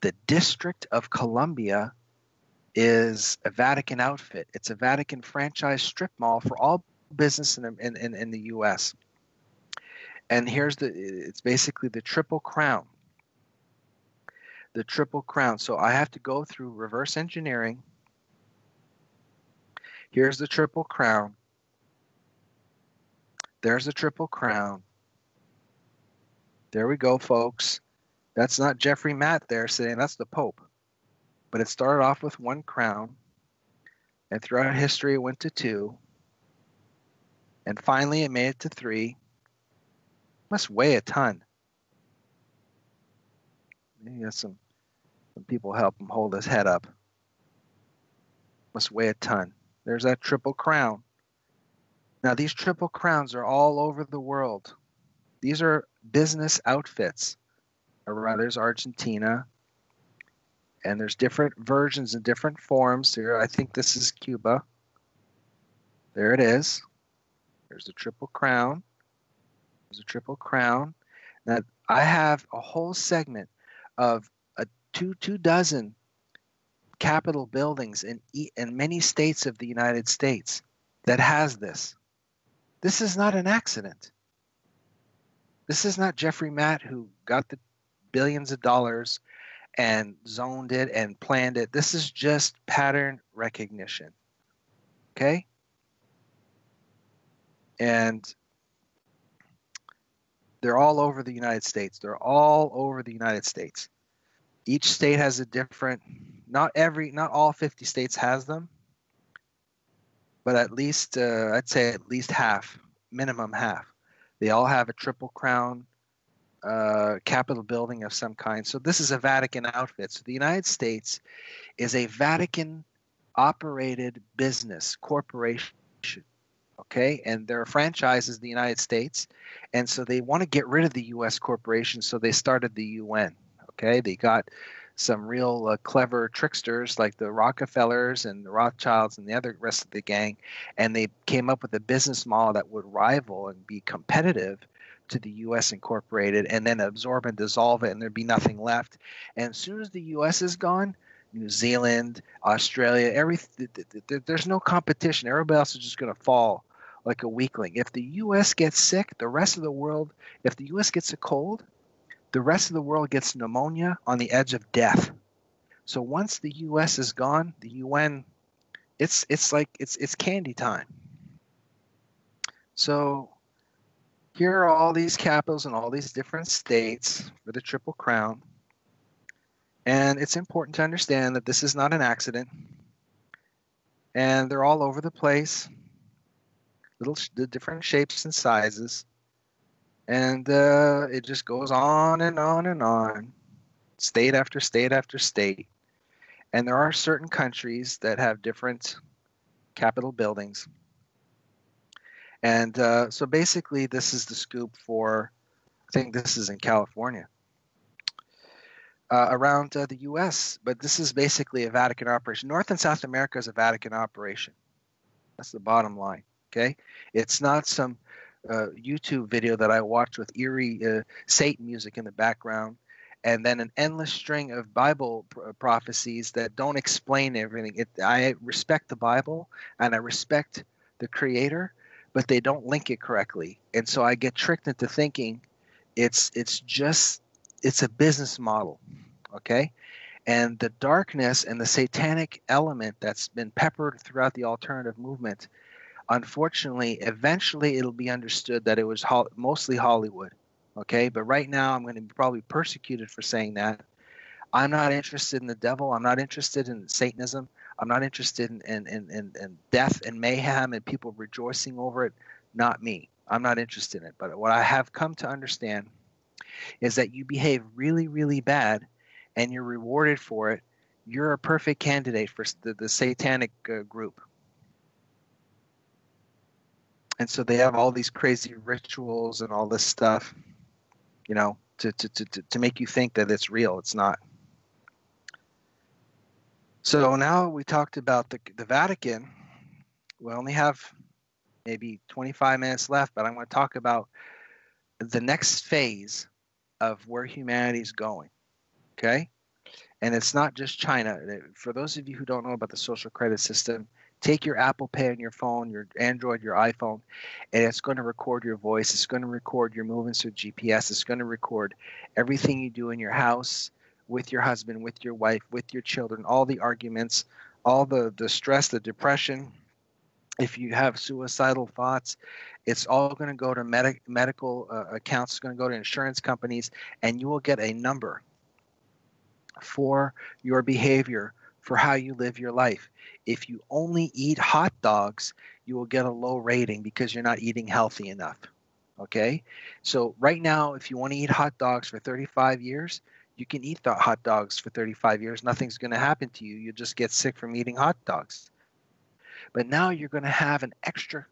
A: the District of Columbia is a Vatican outfit. It's a Vatican franchise strip mall for all business in, in, in, in the U.S. And here's the it's basically the triple crown. The triple crown. So I have to go through reverse engineering. Here's the triple crown. There's the triple crown. There we go, folks. That's not Jeffrey Matte there saying that's the Pope. But it started off with one crown, and throughout history it went to two, and finally it made it to three. Must weigh a ton. Maybe got some, some people help him hold his head up. Must weigh a ton. There's that triple crown. Now, these triple crowns are all over the world. These are business outfits. Around there's Argentina, and there's different versions and different forms. Here, I think this is Cuba. There it is. There's the triple crown. There's a triple crown. Now I have a whole segment of a two two dozen Capitol buildings in in many states of the United States that has this. This is not an accident. This is not Jeffrey Matte who got the billions of dollars and zoned it and planned it. This is just pattern recognition. Okay? And they're all over the United States. They're all over the United States. Each state has a different not every not all 50 states has them, but at least uh, I'd say at least half, minimum half. They all have a triple crown uh, Capitol building of some kind. So this is a Vatican outfit. So the United States is a Vatican operated business corporation. Okay, and their franchise is the United States, and so they want to get rid of the U.S. corporation. So they started the UN. Okay, they got some real uh, clever tricksters like the Rockefellers and the Rothschilds and the other rest of the gang, and they came up with a business model that would rival and be competitive to the U.S. incorporated, and then absorb and dissolve it, and there'd be nothing left. And as soon as the U.S. is gone, New Zealand, Australia, every there's no competition. Everybody else is just going to fall like a weakling. If the U.S. gets sick, the rest of the world, if the U.S. gets a cold, the rest of the world gets pneumonia on the edge of death. So once the U.S. is gone, the UN, it's it's like it's it's candy time. So here are all these capitals in all these different states for the Triple Crown. And it's important to understand that this is not an accident. And they're all over the place, little the different shapes and sizes and uh, it just goes on and on and on, state after state after state. And there are certain countries that have different capital buildings. And uh, so basically, this is the scoop for, I think this is in California, uh, around uh, the U.S. But this is basically a Vatican operation. North and South America is a Vatican operation. That's the bottom line. Okay, it's not some uh, YouTube video that I watched with eerie uh, Satan music in the background, and then an endless string of Bible pr- prophecies that don't explain everything. It, I respect the Bible and I respect the Creator, but they don't link it correctly, and so I get tricked into thinking it's it's just it's a business model, okay. And the darkness and the satanic element that's been peppered throughout the alternative movement unfortunately, eventually it'll be understood that it was ho- mostly Hollywood. Okay, but right now I'm going to be probably persecuted for saying that. I'm not interested in the devil. I'm not interested in Satanism. I'm not interested in, in, in, in, death and mayhem and people rejoicing over it. Not me. I'm not interested in it. But what I have come to understand is that you behave really, really bad and you're rewarded for it. You're a perfect candidate for the, the satanic uh, group and so they have all these crazy rituals and all this stuff you know to, to, to, to make you think that it's real. It's not. So now we talked about the, the vatican. We only have maybe 25 minutes left but i'm going to talk about the next phase of where humanity is going okay? And it's not just china. For those of you who don't know about the social credit system take your Apple Pay on your phone, your Android, your iPhone, and it's going to record your voice. It's going to record your movements with GPS. It's going to record everything you do in your house, with your husband, with your wife, with your children, all the arguments, all the, the stress, the depression. If you have suicidal thoughts, it's all going to go to med- medical uh, accounts, it's going to go to insurance companies, and you will get a number for your behavior, for how you live your life if you only eat hot dogs, you will get a low rating because you're not eating healthy enough. Okay? So, right now, if you want to eat hot dogs for 35 years, you can eat the hot dogs for 35 years. Nothing's going to happen to you. You just get sick from eating hot dogs. But now you're going to have an extra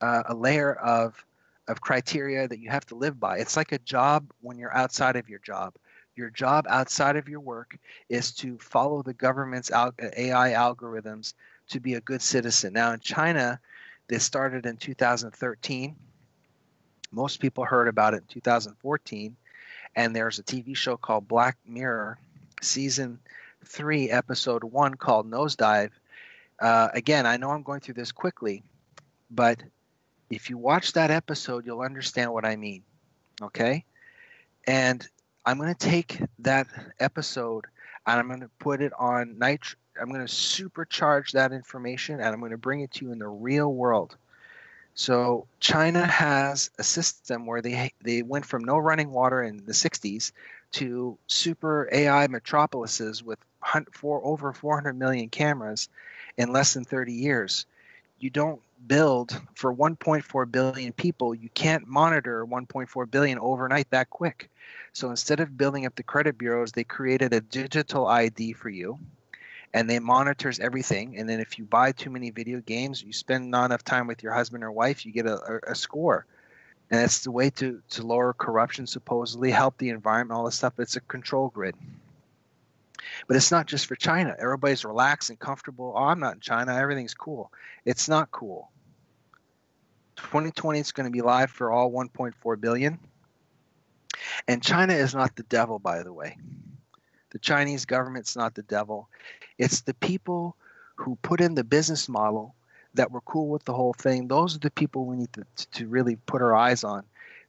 A: uh, a layer of of criteria that you have to live by. It's like a job when you're outside of your job. Your job outside of your work is to follow the government's AI algorithms to be a good citizen. Now, in China, this started in 2013. Most people heard about it in 2014. And there's a TV show called Black Mirror, season three, episode one, called Nosedive. Uh, again, I know I'm going through this quickly, but if you watch that episode, you'll understand what I mean. Okay? And I'm going to take that episode and I'm going to put it on nitro. I'm going to supercharge that information and I'm going to bring it to you in the real world. So China has a system where they they went from no running water in the 60s to super AI metropolises with for over 400 million cameras in less than 30 years. You don't build for 1.4 billion people. You can't monitor 1.4 billion overnight that quick. So instead of building up the credit bureaus, they created a digital ID for you and they monitors everything. And then if you buy too many video games, you spend not enough time with your husband or wife, you get a, a, score. And it's the way to, to lower corruption, supposedly, help the environment, all this stuff. It's a control grid. But it's not just for China. Everybody's relaxed and comfortable. Oh, I'm not in China. Everything's cool. It's not cool. 2020 is going to be live for all 1.4 billion. And China is not the devil, by the way. The Chinese government's not the devil. It's the people who put in the business model that were cool with the whole thing. Those are the people we need to, to really put our eyes on.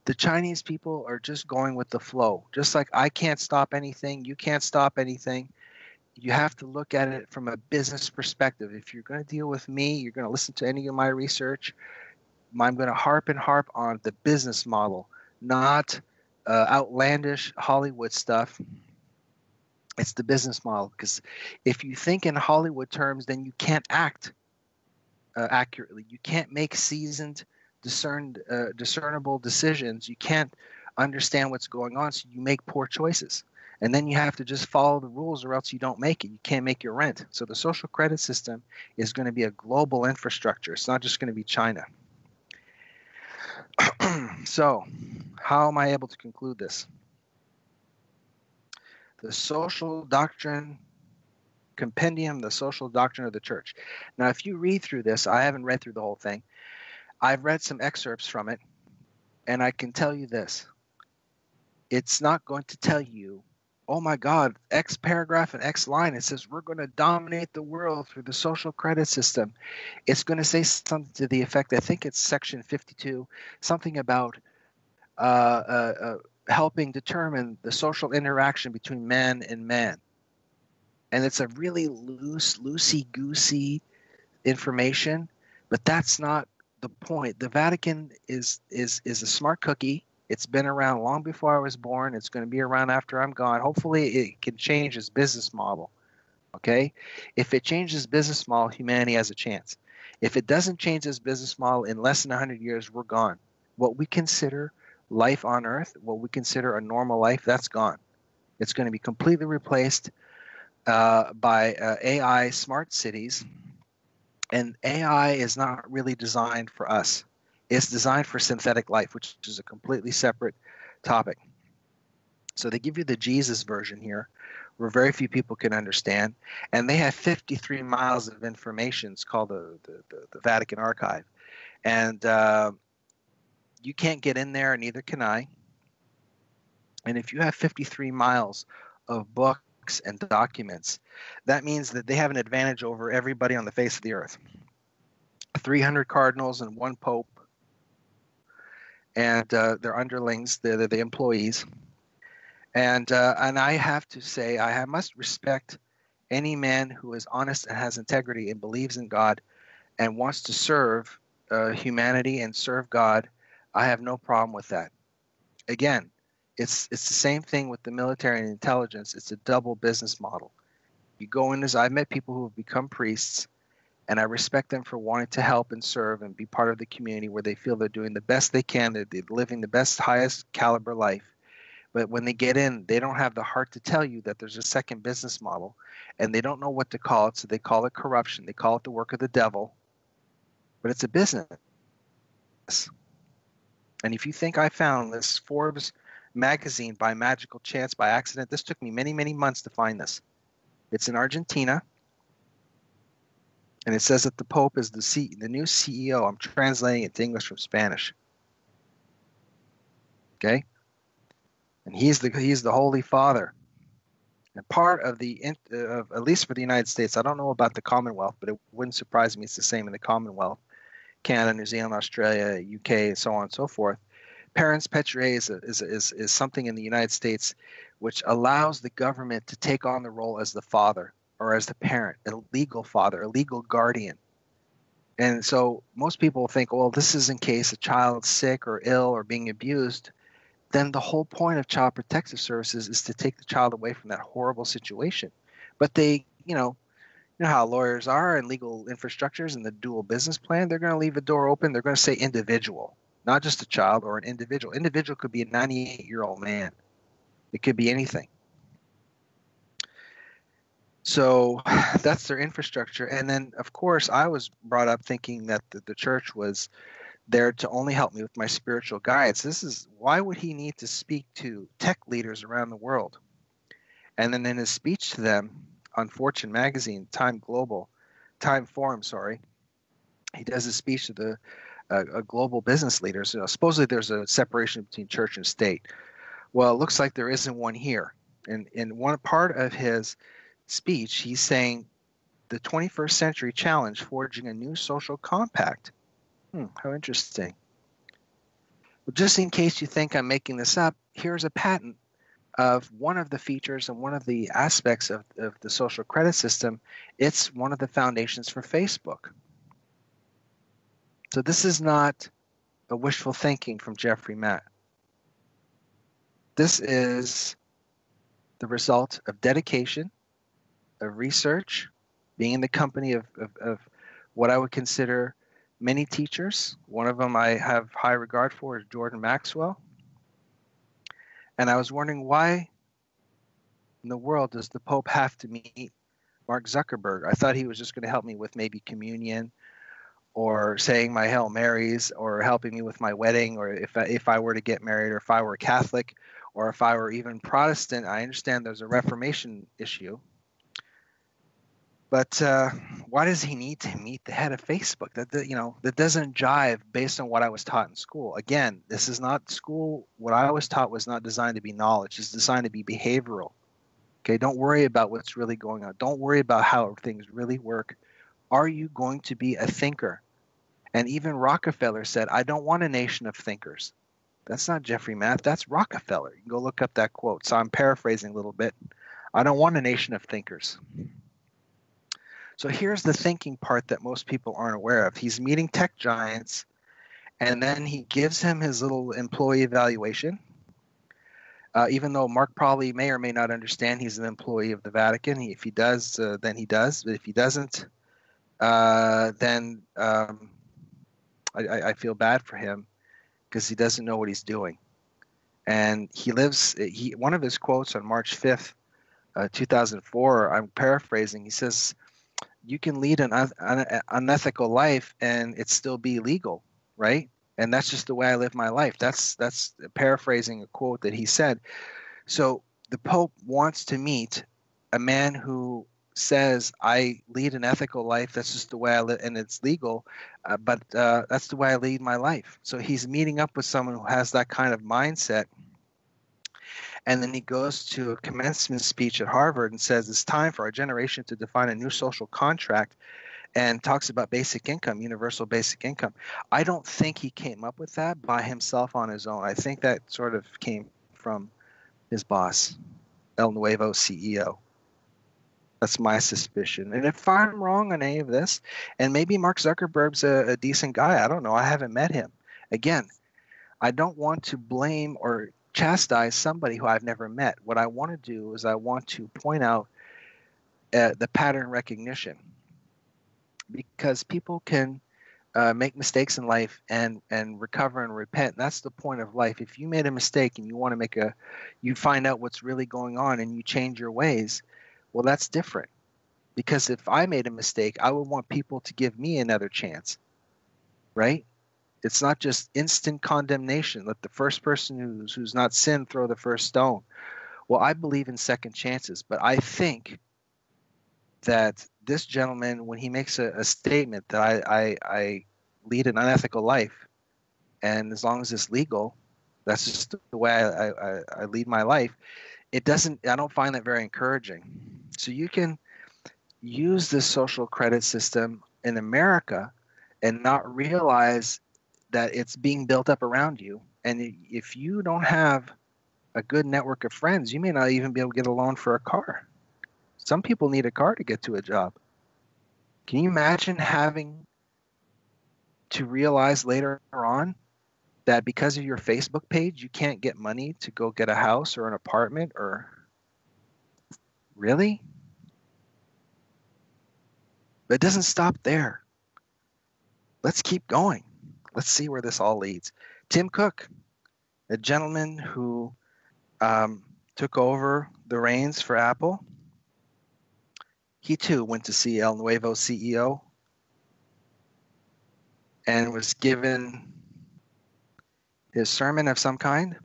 A: The Chinese people are just going with the flow. Just like I can't stop anything, you can't stop anything. You have to look at it from a business perspective. If you're going to deal with me, you're going to listen to any of my research. I'm going to harp and harp on the business model, not uh, outlandish Hollywood stuff. It's the business model because if you think in Hollywood terms, then you can't act uh, accurately. You can't make seasoned, discerned, uh, discernible decisions. You can't understand what's going on, so you make poor choices. And then you have to just follow the rules, or else you don't make it. You can't make your rent. So the social credit system is going to be a global infrastructure. It's not just going to be China. (clears throat) so, how am I able to conclude this? The social doctrine compendium, the social doctrine of the church. Now, if you read through this, I haven't read through the whole thing. I've read some excerpts from it, and I can tell you this it's not going to tell you, oh my God, X paragraph and X line, it says we're going to dominate the world through the social credit system. It's going to say something to the effect, I think it's section 52, something about uh, uh, uh, helping determine the social interaction between man and man. And it's a really loose, loosey goosey information, but that's not the point. The Vatican is is is a smart cookie. It's been around long before I was born. It's going to be around after I'm gone. Hopefully, it can change its business model. Okay, if it changes business model, humanity has a chance. If it doesn't change its business model in less than 100 years, we're gone. What we consider life on Earth, what we consider a normal life, that's gone. It's going to be completely replaced uh, by uh, AI smart cities and AI is not really designed for us. It's designed for synthetic life, which is a completely separate topic. So they give you the Jesus version here, where very few people can understand, and they have 53 miles of information. It's called the the, the, the Vatican Archive, and uh, you can't get in there, neither can I. And if you have 53 miles of book and documents, that means that they have an advantage over everybody on the face of the earth. 300 cardinals and one pope, and uh, their underlings, they're, the employees. And uh, and I have to say, I must respect any man who is honest and has integrity and believes in God and wants to serve uh, humanity and serve God. I have no problem with that. Again, it's it's the same thing with the military and intelligence. It's a double business model. You go in as I've met people who have become priests, and I respect them for wanting to help and serve and be part of the community where they feel they're doing the best they can. They're, they're living the best, highest caliber life. But when they get in, they don't have the heart to tell you that there's a second business model, and they don't know what to call it. So they call it corruption. They call it the work of the devil. But it's a business. And if you think I found this Forbes magazine by magical chance, by accident. This took me many, many months to find this. It's in Argentina, and it says that the Pope is the C, the new CEO. I'm translating it to English from Spanish. Okay, and he's the he's the Holy Father, and part of the of at least for the United States. I don't know about the Commonwealth, but it wouldn't surprise me. It's the same in the Commonwealth, Canada, New Zealand, Australia, UK, and so on and so forth parens patriae is, is, is, is something in the United States which allows the government to take on the role as the father or as the parent, a legal father, a legal guardian. And so most people think, well, this is in case a child's sick or ill or being abused. Then the whole point of child protective services is to take the child away from that horrible situation. But they, you know, you know how lawyers are and legal infrastructures and the dual business plan, they're going to leave a door open. They're going to say individual not just a child or an individual. Individual could be a 98 year old man. It could be anything. So (sighs) that's their infrastructure. And then, of course, I was brought up thinking that the, the church was there to only help me with my spiritual guides. This is why would he need to speak to tech leaders around the world? And then in his speech to them on Fortune magazine, Time Global, Time Forum, sorry, he does a speech to the uh, global business leaders. You know, supposedly there's a separation between church and state. Well, it looks like there isn't one here. And in one part of his speech, he's saying the 21st century challenge forging a new social compact. Hmm, how interesting. Well, just in case you think I'm making this up, here's a patent of one of the features and one of the aspects of, of the social credit system. It's one of the foundations for Facebook. So this is not a wishful thinking from Jeffrey Matte. This is the result of dedication, of research, being in the company of, of, of what I would consider many teachers. One of them I have high regard for is Jordan Maxwell. And I was wondering why in the world does the Pope have to meet Mark Zuckerberg? I thought he was just going to help me with maybe communion or saying my Hail Marys or helping me with my wedding or if I, if I were to get married or if I were Catholic or if I were even Protestant. I understand there's a Reformation issue. But uh, why does he need to meet the head of Facebook? That, that you know that doesn't jive based on what I was taught in school. Again, this is not school. What I was taught was not designed to be knowledge. It's designed to be behavioral. Okay, don't worry about what's really going on. Don't worry about how things really work. Are you going to be a thinker? And even Rockefeller said, I don't want a nation of thinkers. That's not Jeffrey Matte, that's Rockefeller. You can go look up that quote. So I'm paraphrasing a little bit. I don't want a nation of thinkers. So here's the thinking part that most people aren't aware of. He's meeting tech giants, and then he gives him his little employee evaluation. Uh, even though Mark probably may or may not understand he's an employee of the Vatican. He, if he does, uh, then he does. But if he doesn't, uh, then um, I, I, feel bad for him because he doesn't know what he's doing. And he lives. He one of his quotes on March fifth, uh, two thousand four. I'm paraphrasing. He says, "You can lead an un- unethical life and it still be legal, right?" And that's just the way I live my life. That's that's paraphrasing a quote that he said. So the Pope wants to meet a man who says I lead an ethical life. That's just the way I live, and it's legal. Uh, but uh, that's the way I lead my life. So he's meeting up with someone who has that kind of mindset. And then he goes to a commencement speech at Harvard and says it's time for our generation to define a new social contract and talks about basic income, universal basic income. I don't think he came up with that by himself on his own. I think that sort of came from his boss, El Nuevo CEO. That's my suspicion. And if I'm wrong on any of this, and maybe Mark Zuckerberg's a, a decent guy, I don't know. I haven't met him. Again, I don't want to blame or chastise somebody who I've never met. What I want to do is I want to point out uh, the pattern recognition because people can uh, make mistakes in life and and recover and repent. That's the point of life. If you made a mistake and you want to make a, you find out what's really going on and you change your ways well, that's different. Because if I made a mistake, I would want people to give me another chance. Right? It's not just instant condemnation. Let the first person who's who's not sinned throw the first stone. Well, I believe in second chances, but I think that this gentleman, when he makes a, a statement that I, I, I lead an unethical life, and as long as it's legal, that's just the way I, I, I lead my life. It doesn't. I don't find that very encouraging. So you can use this social credit system in America and not realize that it's being built up around you. And if you don't have a good network of friends, you may not even be able to get a loan for a car. Some people need a car to get to a job. Can you imagine having to realize later on that because of your Facebook page, you can't get money to go get a house or an apartment or really? But it doesn't stop there. Let's keep going. Let's see where this all leads. Tim Cook, a gentleman who um, took over the reins for Apple, he too went to see El Nuevo CEO and was given his sermon of some kind.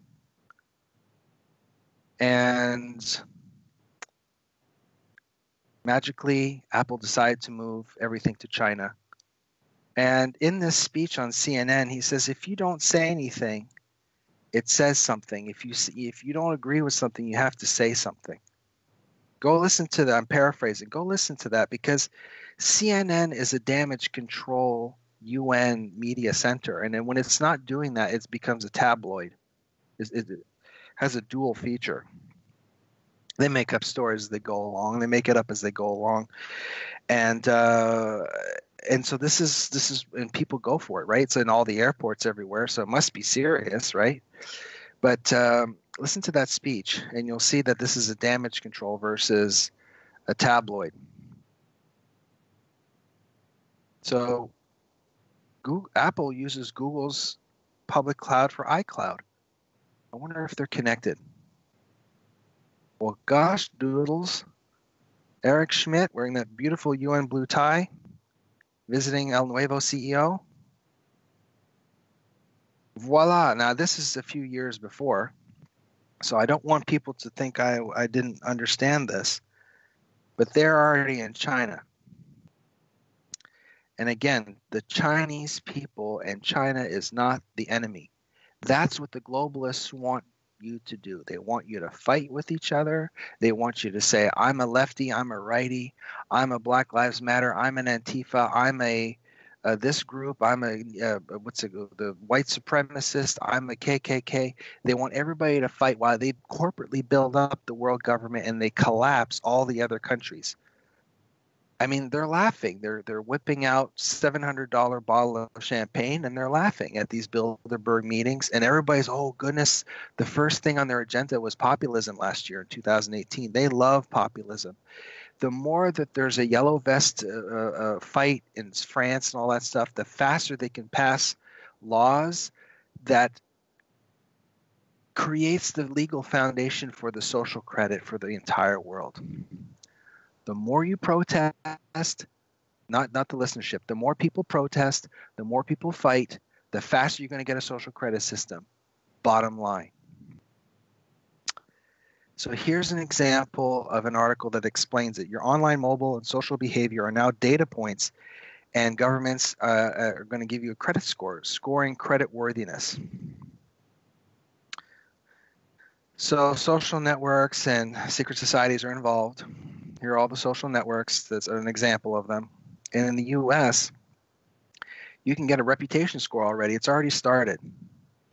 A: And magically, Apple decided to move everything to China. And in this speech on CNN, he says, if you don't say anything, it says something. If you if you don't agree with something, you have to say something. Go listen to that. I'm paraphrasing. Go listen to that because CNN is a damage control UN media center, and then when it's not doing that, it becomes a tabloid. It, it has a dual feature they make up stories as they go along. They make it up as they go along, and uh, and so this is this is and people go for it, right? It's in all the airports everywhere, so it must be serious, right? But um, listen to that speech, and you'll see that this is a damage control versus a tabloid. So, Google, Apple uses Google's public cloud for iCloud. I wonder if they're connected. Well, gosh doodles. Eric Schmidt wearing that beautiful UN blue tie. visiting El Nuevo CEO. Voila. Now, this is a few years before. So I don't want people to think I, I didn't understand this. But they're already in China. And again, the Chinese people and China is not the enemy. That's what the globalists want you to do. They want you to fight with each other. They want you to say, I'm a lefty, I'm a righty, I'm a Black Lives Matter, I'm an Antifa, I'm a uh, this group, I'm a uh, what's it, the white supremacist, I'm a KKK. They want everybody to fight while they corporately build up the world government and they collapse all the other countries. I mean, they're laughing. They're they're whipping out seven hundred dollar bottle of champagne, and they're laughing at these Bilderberg meetings. And everybody's, oh goodness, the first thing on their agenda was populism last year in 2018. They love populism. The more that there's a yellow vest uh, uh, fight in France and all that stuff, the faster they can pass laws that creates the legal foundation for the social credit for the entire world the more you protest, not not the listenership, the more people protest, the more people fight, the faster you're going to get a social credit system. Bottom line. So here's an example of an article that explains it. Your online, mobile, and social behavior are now data points, and governments uh, are going to give you a credit score, scoring credit worthiness. So social networks and secret societies are involved. Here are all the social networks. That's an example of them. And in the US, you can get a reputation score already. It's already started.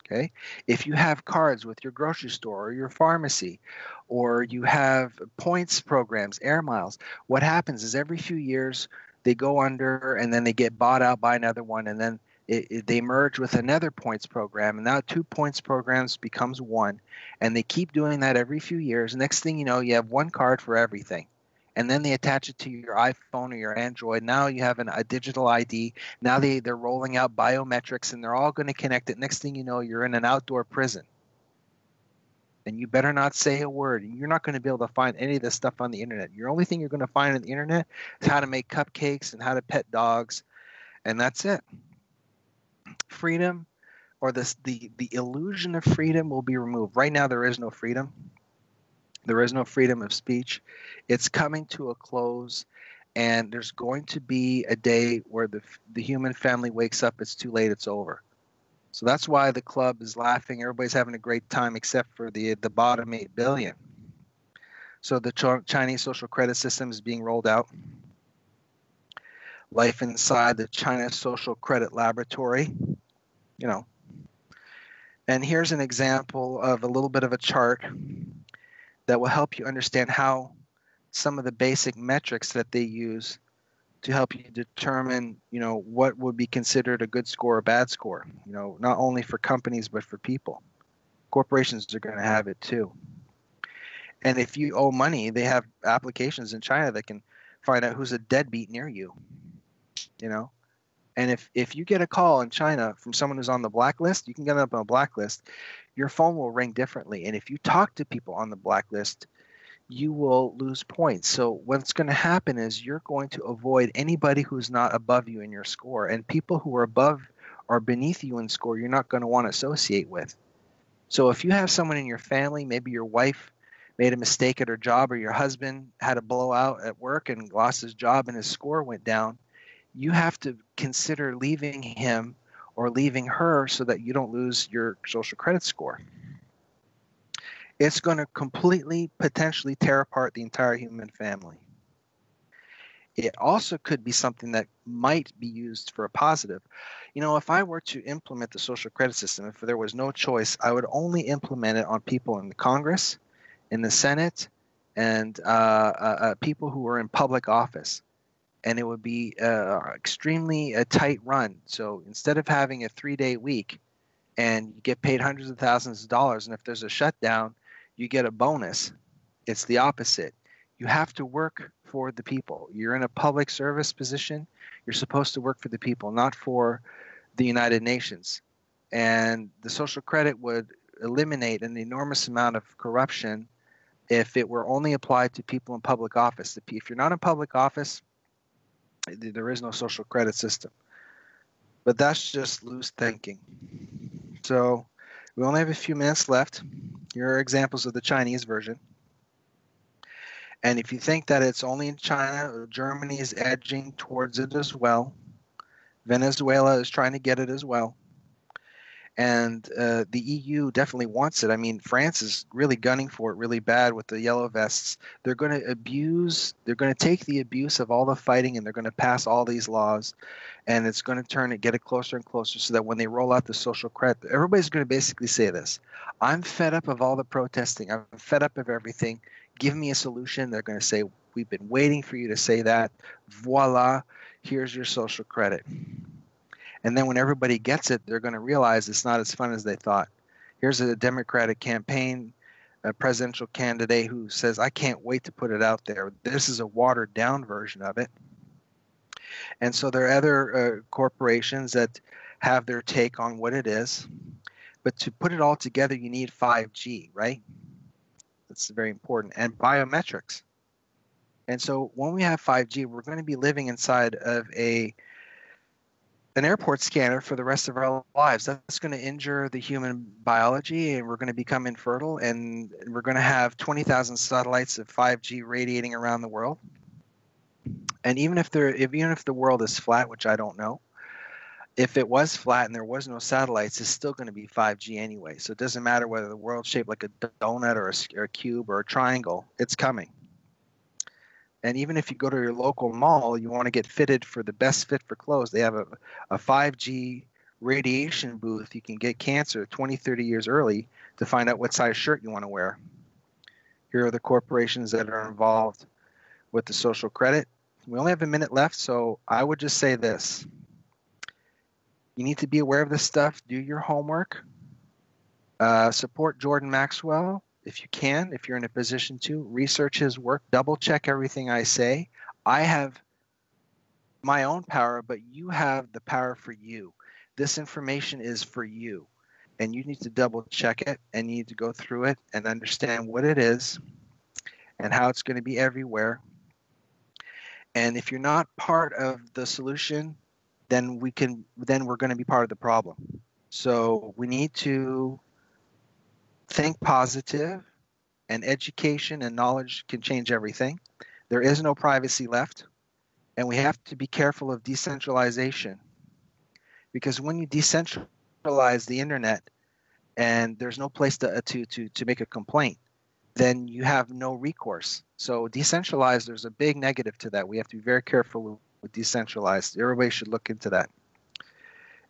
A: Okay. If you have cards with your grocery store or your pharmacy, or you have points programs, air miles, what happens is every few years they go under and then they get bought out by another one and then it, it, they merge with another points program and now two points programs becomes one and they keep doing that every few years next thing you know you have one card for everything and then they attach it to your iPhone or your Android. Now you have an, a digital ID. Now they, they're rolling out biometrics and they're all going to connect it. Next thing you know, you're in an outdoor prison. And you better not say a word. You're not going to be able to find any of this stuff on the internet. Your only thing you're going to find on the internet is how to make cupcakes and how to pet dogs. And that's it. Freedom or this, the, the illusion of freedom will be removed. Right now, there is no freedom there is no freedom of speech. It's coming to a close, and there's going to be a day where the the human family wakes up. It's too late. It's over. So that's why the club is laughing. Everybody's having a great time, except for the the bottom eight billion. So the Ch- Chinese social credit system is being rolled out. Life inside the China Social Credit Laboratory, you know. And here's an example of a little bit of a chart that will help you understand how some of the basic metrics that they use to help you determine, you know, what would be considered a good score or bad score, you know, not only for companies but for people. Corporations are going to have it too. And if you owe money, they have applications in China that can find out who's a deadbeat near you. You know? And if if you get a call in China from someone who's on the blacklist, you can get up on a blacklist your phone will ring differently. And if you talk to people on the blacklist, you will lose points. So what's going to happen is you're going to avoid anybody who's not above you in your score, and people who are above or beneath you in score, you're not going to want to associate with. So if you have someone in your family, maybe your wife made a mistake at her job, or your husband had a blowout at work and lost his job and his score went down, you have to consider leaving him or leaving her so that you don't lose your social credit score. It's going to completely potentially tear apart the entire human family. It also could be something that might be used for a positive. You know, if I were to implement the social credit system, if there was no choice, I would only implement it on people in the Congress, in the Senate, and uh, uh, uh, people who are in public office and it would be uh, extremely a tight run. So instead of having a three day week and you get paid hundreds of thousands of dollars, and if there's a shutdown, you get a bonus, it's the opposite. You have to work for the people. You're in a public service position. You're supposed to work for the people, not for the United Nations. And the social credit would eliminate an enormous amount of corruption if it were only applied to people in public office. If you're not in public office, There is no social credit system. But that's just loose thinking. So we only have a few minutes left. Here are examples of the Chinese version. And if you think that it's only in China, Germany is edging towards it as well. Venezuela is trying to get it as well. And uh, the EU definitely wants it. I mean, France is really gunning for it really bad with the yellow vests. They're going to abuse, they're going to take the abuse of all the fighting and they're going to pass all these laws. And it's going to turn it, get it closer and closer so that when they roll out the social credit, everybody's going to basically say this I'm fed up of all the protesting. I'm fed up of everything. Give me a solution. They're going to say, We've been waiting for you to say that. Voila, here's your social credit. And then when everybody gets it, they're going to realize it's not as fun as they thought. Here's a Democratic campaign, a presidential candidate who says, I can't wait to put it out there. This is a watered down version of it. And so there are other uh, corporations that have their take on what it is. But to put it all together, you need 5G, right? That's very important. And biometrics. And so when we have 5G, we're going to be living inside of a an airport scanner for the rest of our lives. That's going to injure the human biology, and we're going to become infertile, and we're going to have 20,000 satellites of 5G radiating around the world. And even if there, if, even if the world is flat, which I don't know, if it was flat and there was no satellites, it's still going to be 5G anyway. So it doesn't matter whether the world's shaped like a donut or a, or a cube or a triangle. It's coming. And even if you go to your local mall, you want to get fitted for the best fit for clothes. They have a, a 5G radiation booth. You can get cancer 20, 30 years early to find out what size shirt you want to wear. Here are the corporations that are involved with the social credit. We only have a minute left, so I would just say this. You need to be aware of this stuff, do your homework, uh, support Jordan Maxwell if you can, if you're in a position to, research his work, double check everything I say. I have my own power, but you have the power for you. This information is for you, and you need to double check it and you need to go through it and understand what it is and how it's going to be everywhere. And if you're not part of the solution, then we can then we're going to be part of the problem. So we need to think positive, and education and knowledge can change everything. There is no privacy left, and we have to be careful of decentralization. Because when you decentralize the internet and there's no place to, uh, to, to, to make a complaint, then you have no recourse. So decentralized, there's a big negative to that. We have to be very careful with decentralized. Everybody should look into that.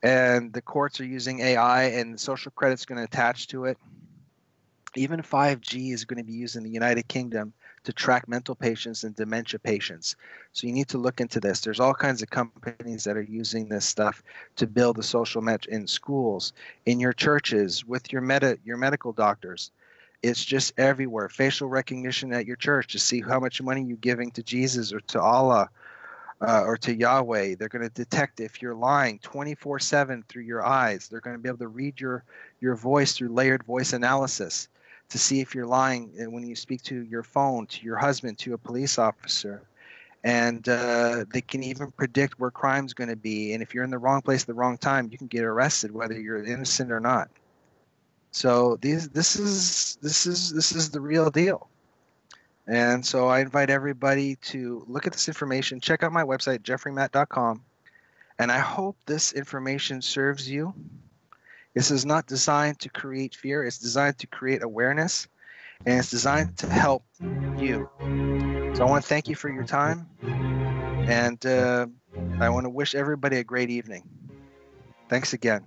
A: And the courts are using AI, and social credit's going to attach to it even 5G is going to be used in the United Kingdom to track mental patients and dementia patients. So you need to look into this. There's all kinds of companies that are using this stuff to build a social match in schools, in your churches, with your meta your medical doctors. It's just everywhere. Facial recognition at your church to see how much money you're giving to Jesus or to Allah uh, or to Yahweh. They're going to detect if you're lying 24/7 through your eyes. They're going to be able to read your your voice through layered voice analysis to see if you're lying uh, when you speak to your phone, to your husband, to a police officer. And uh, they can even predict where crime's going to be. And if you're in the wrong place at the wrong time, you can get arrested, whether you're innocent or not. So these, this is this is this is the real deal. And so I invite everybody to look at this information. Check out my website, jeffreymatte.com. And I hope this information serves you this is not designed to create fear, it's designed to create awareness, and it's designed to help you. So I want to thank you for your time, and uh, I want to wish everybody a great evening. Thanks again.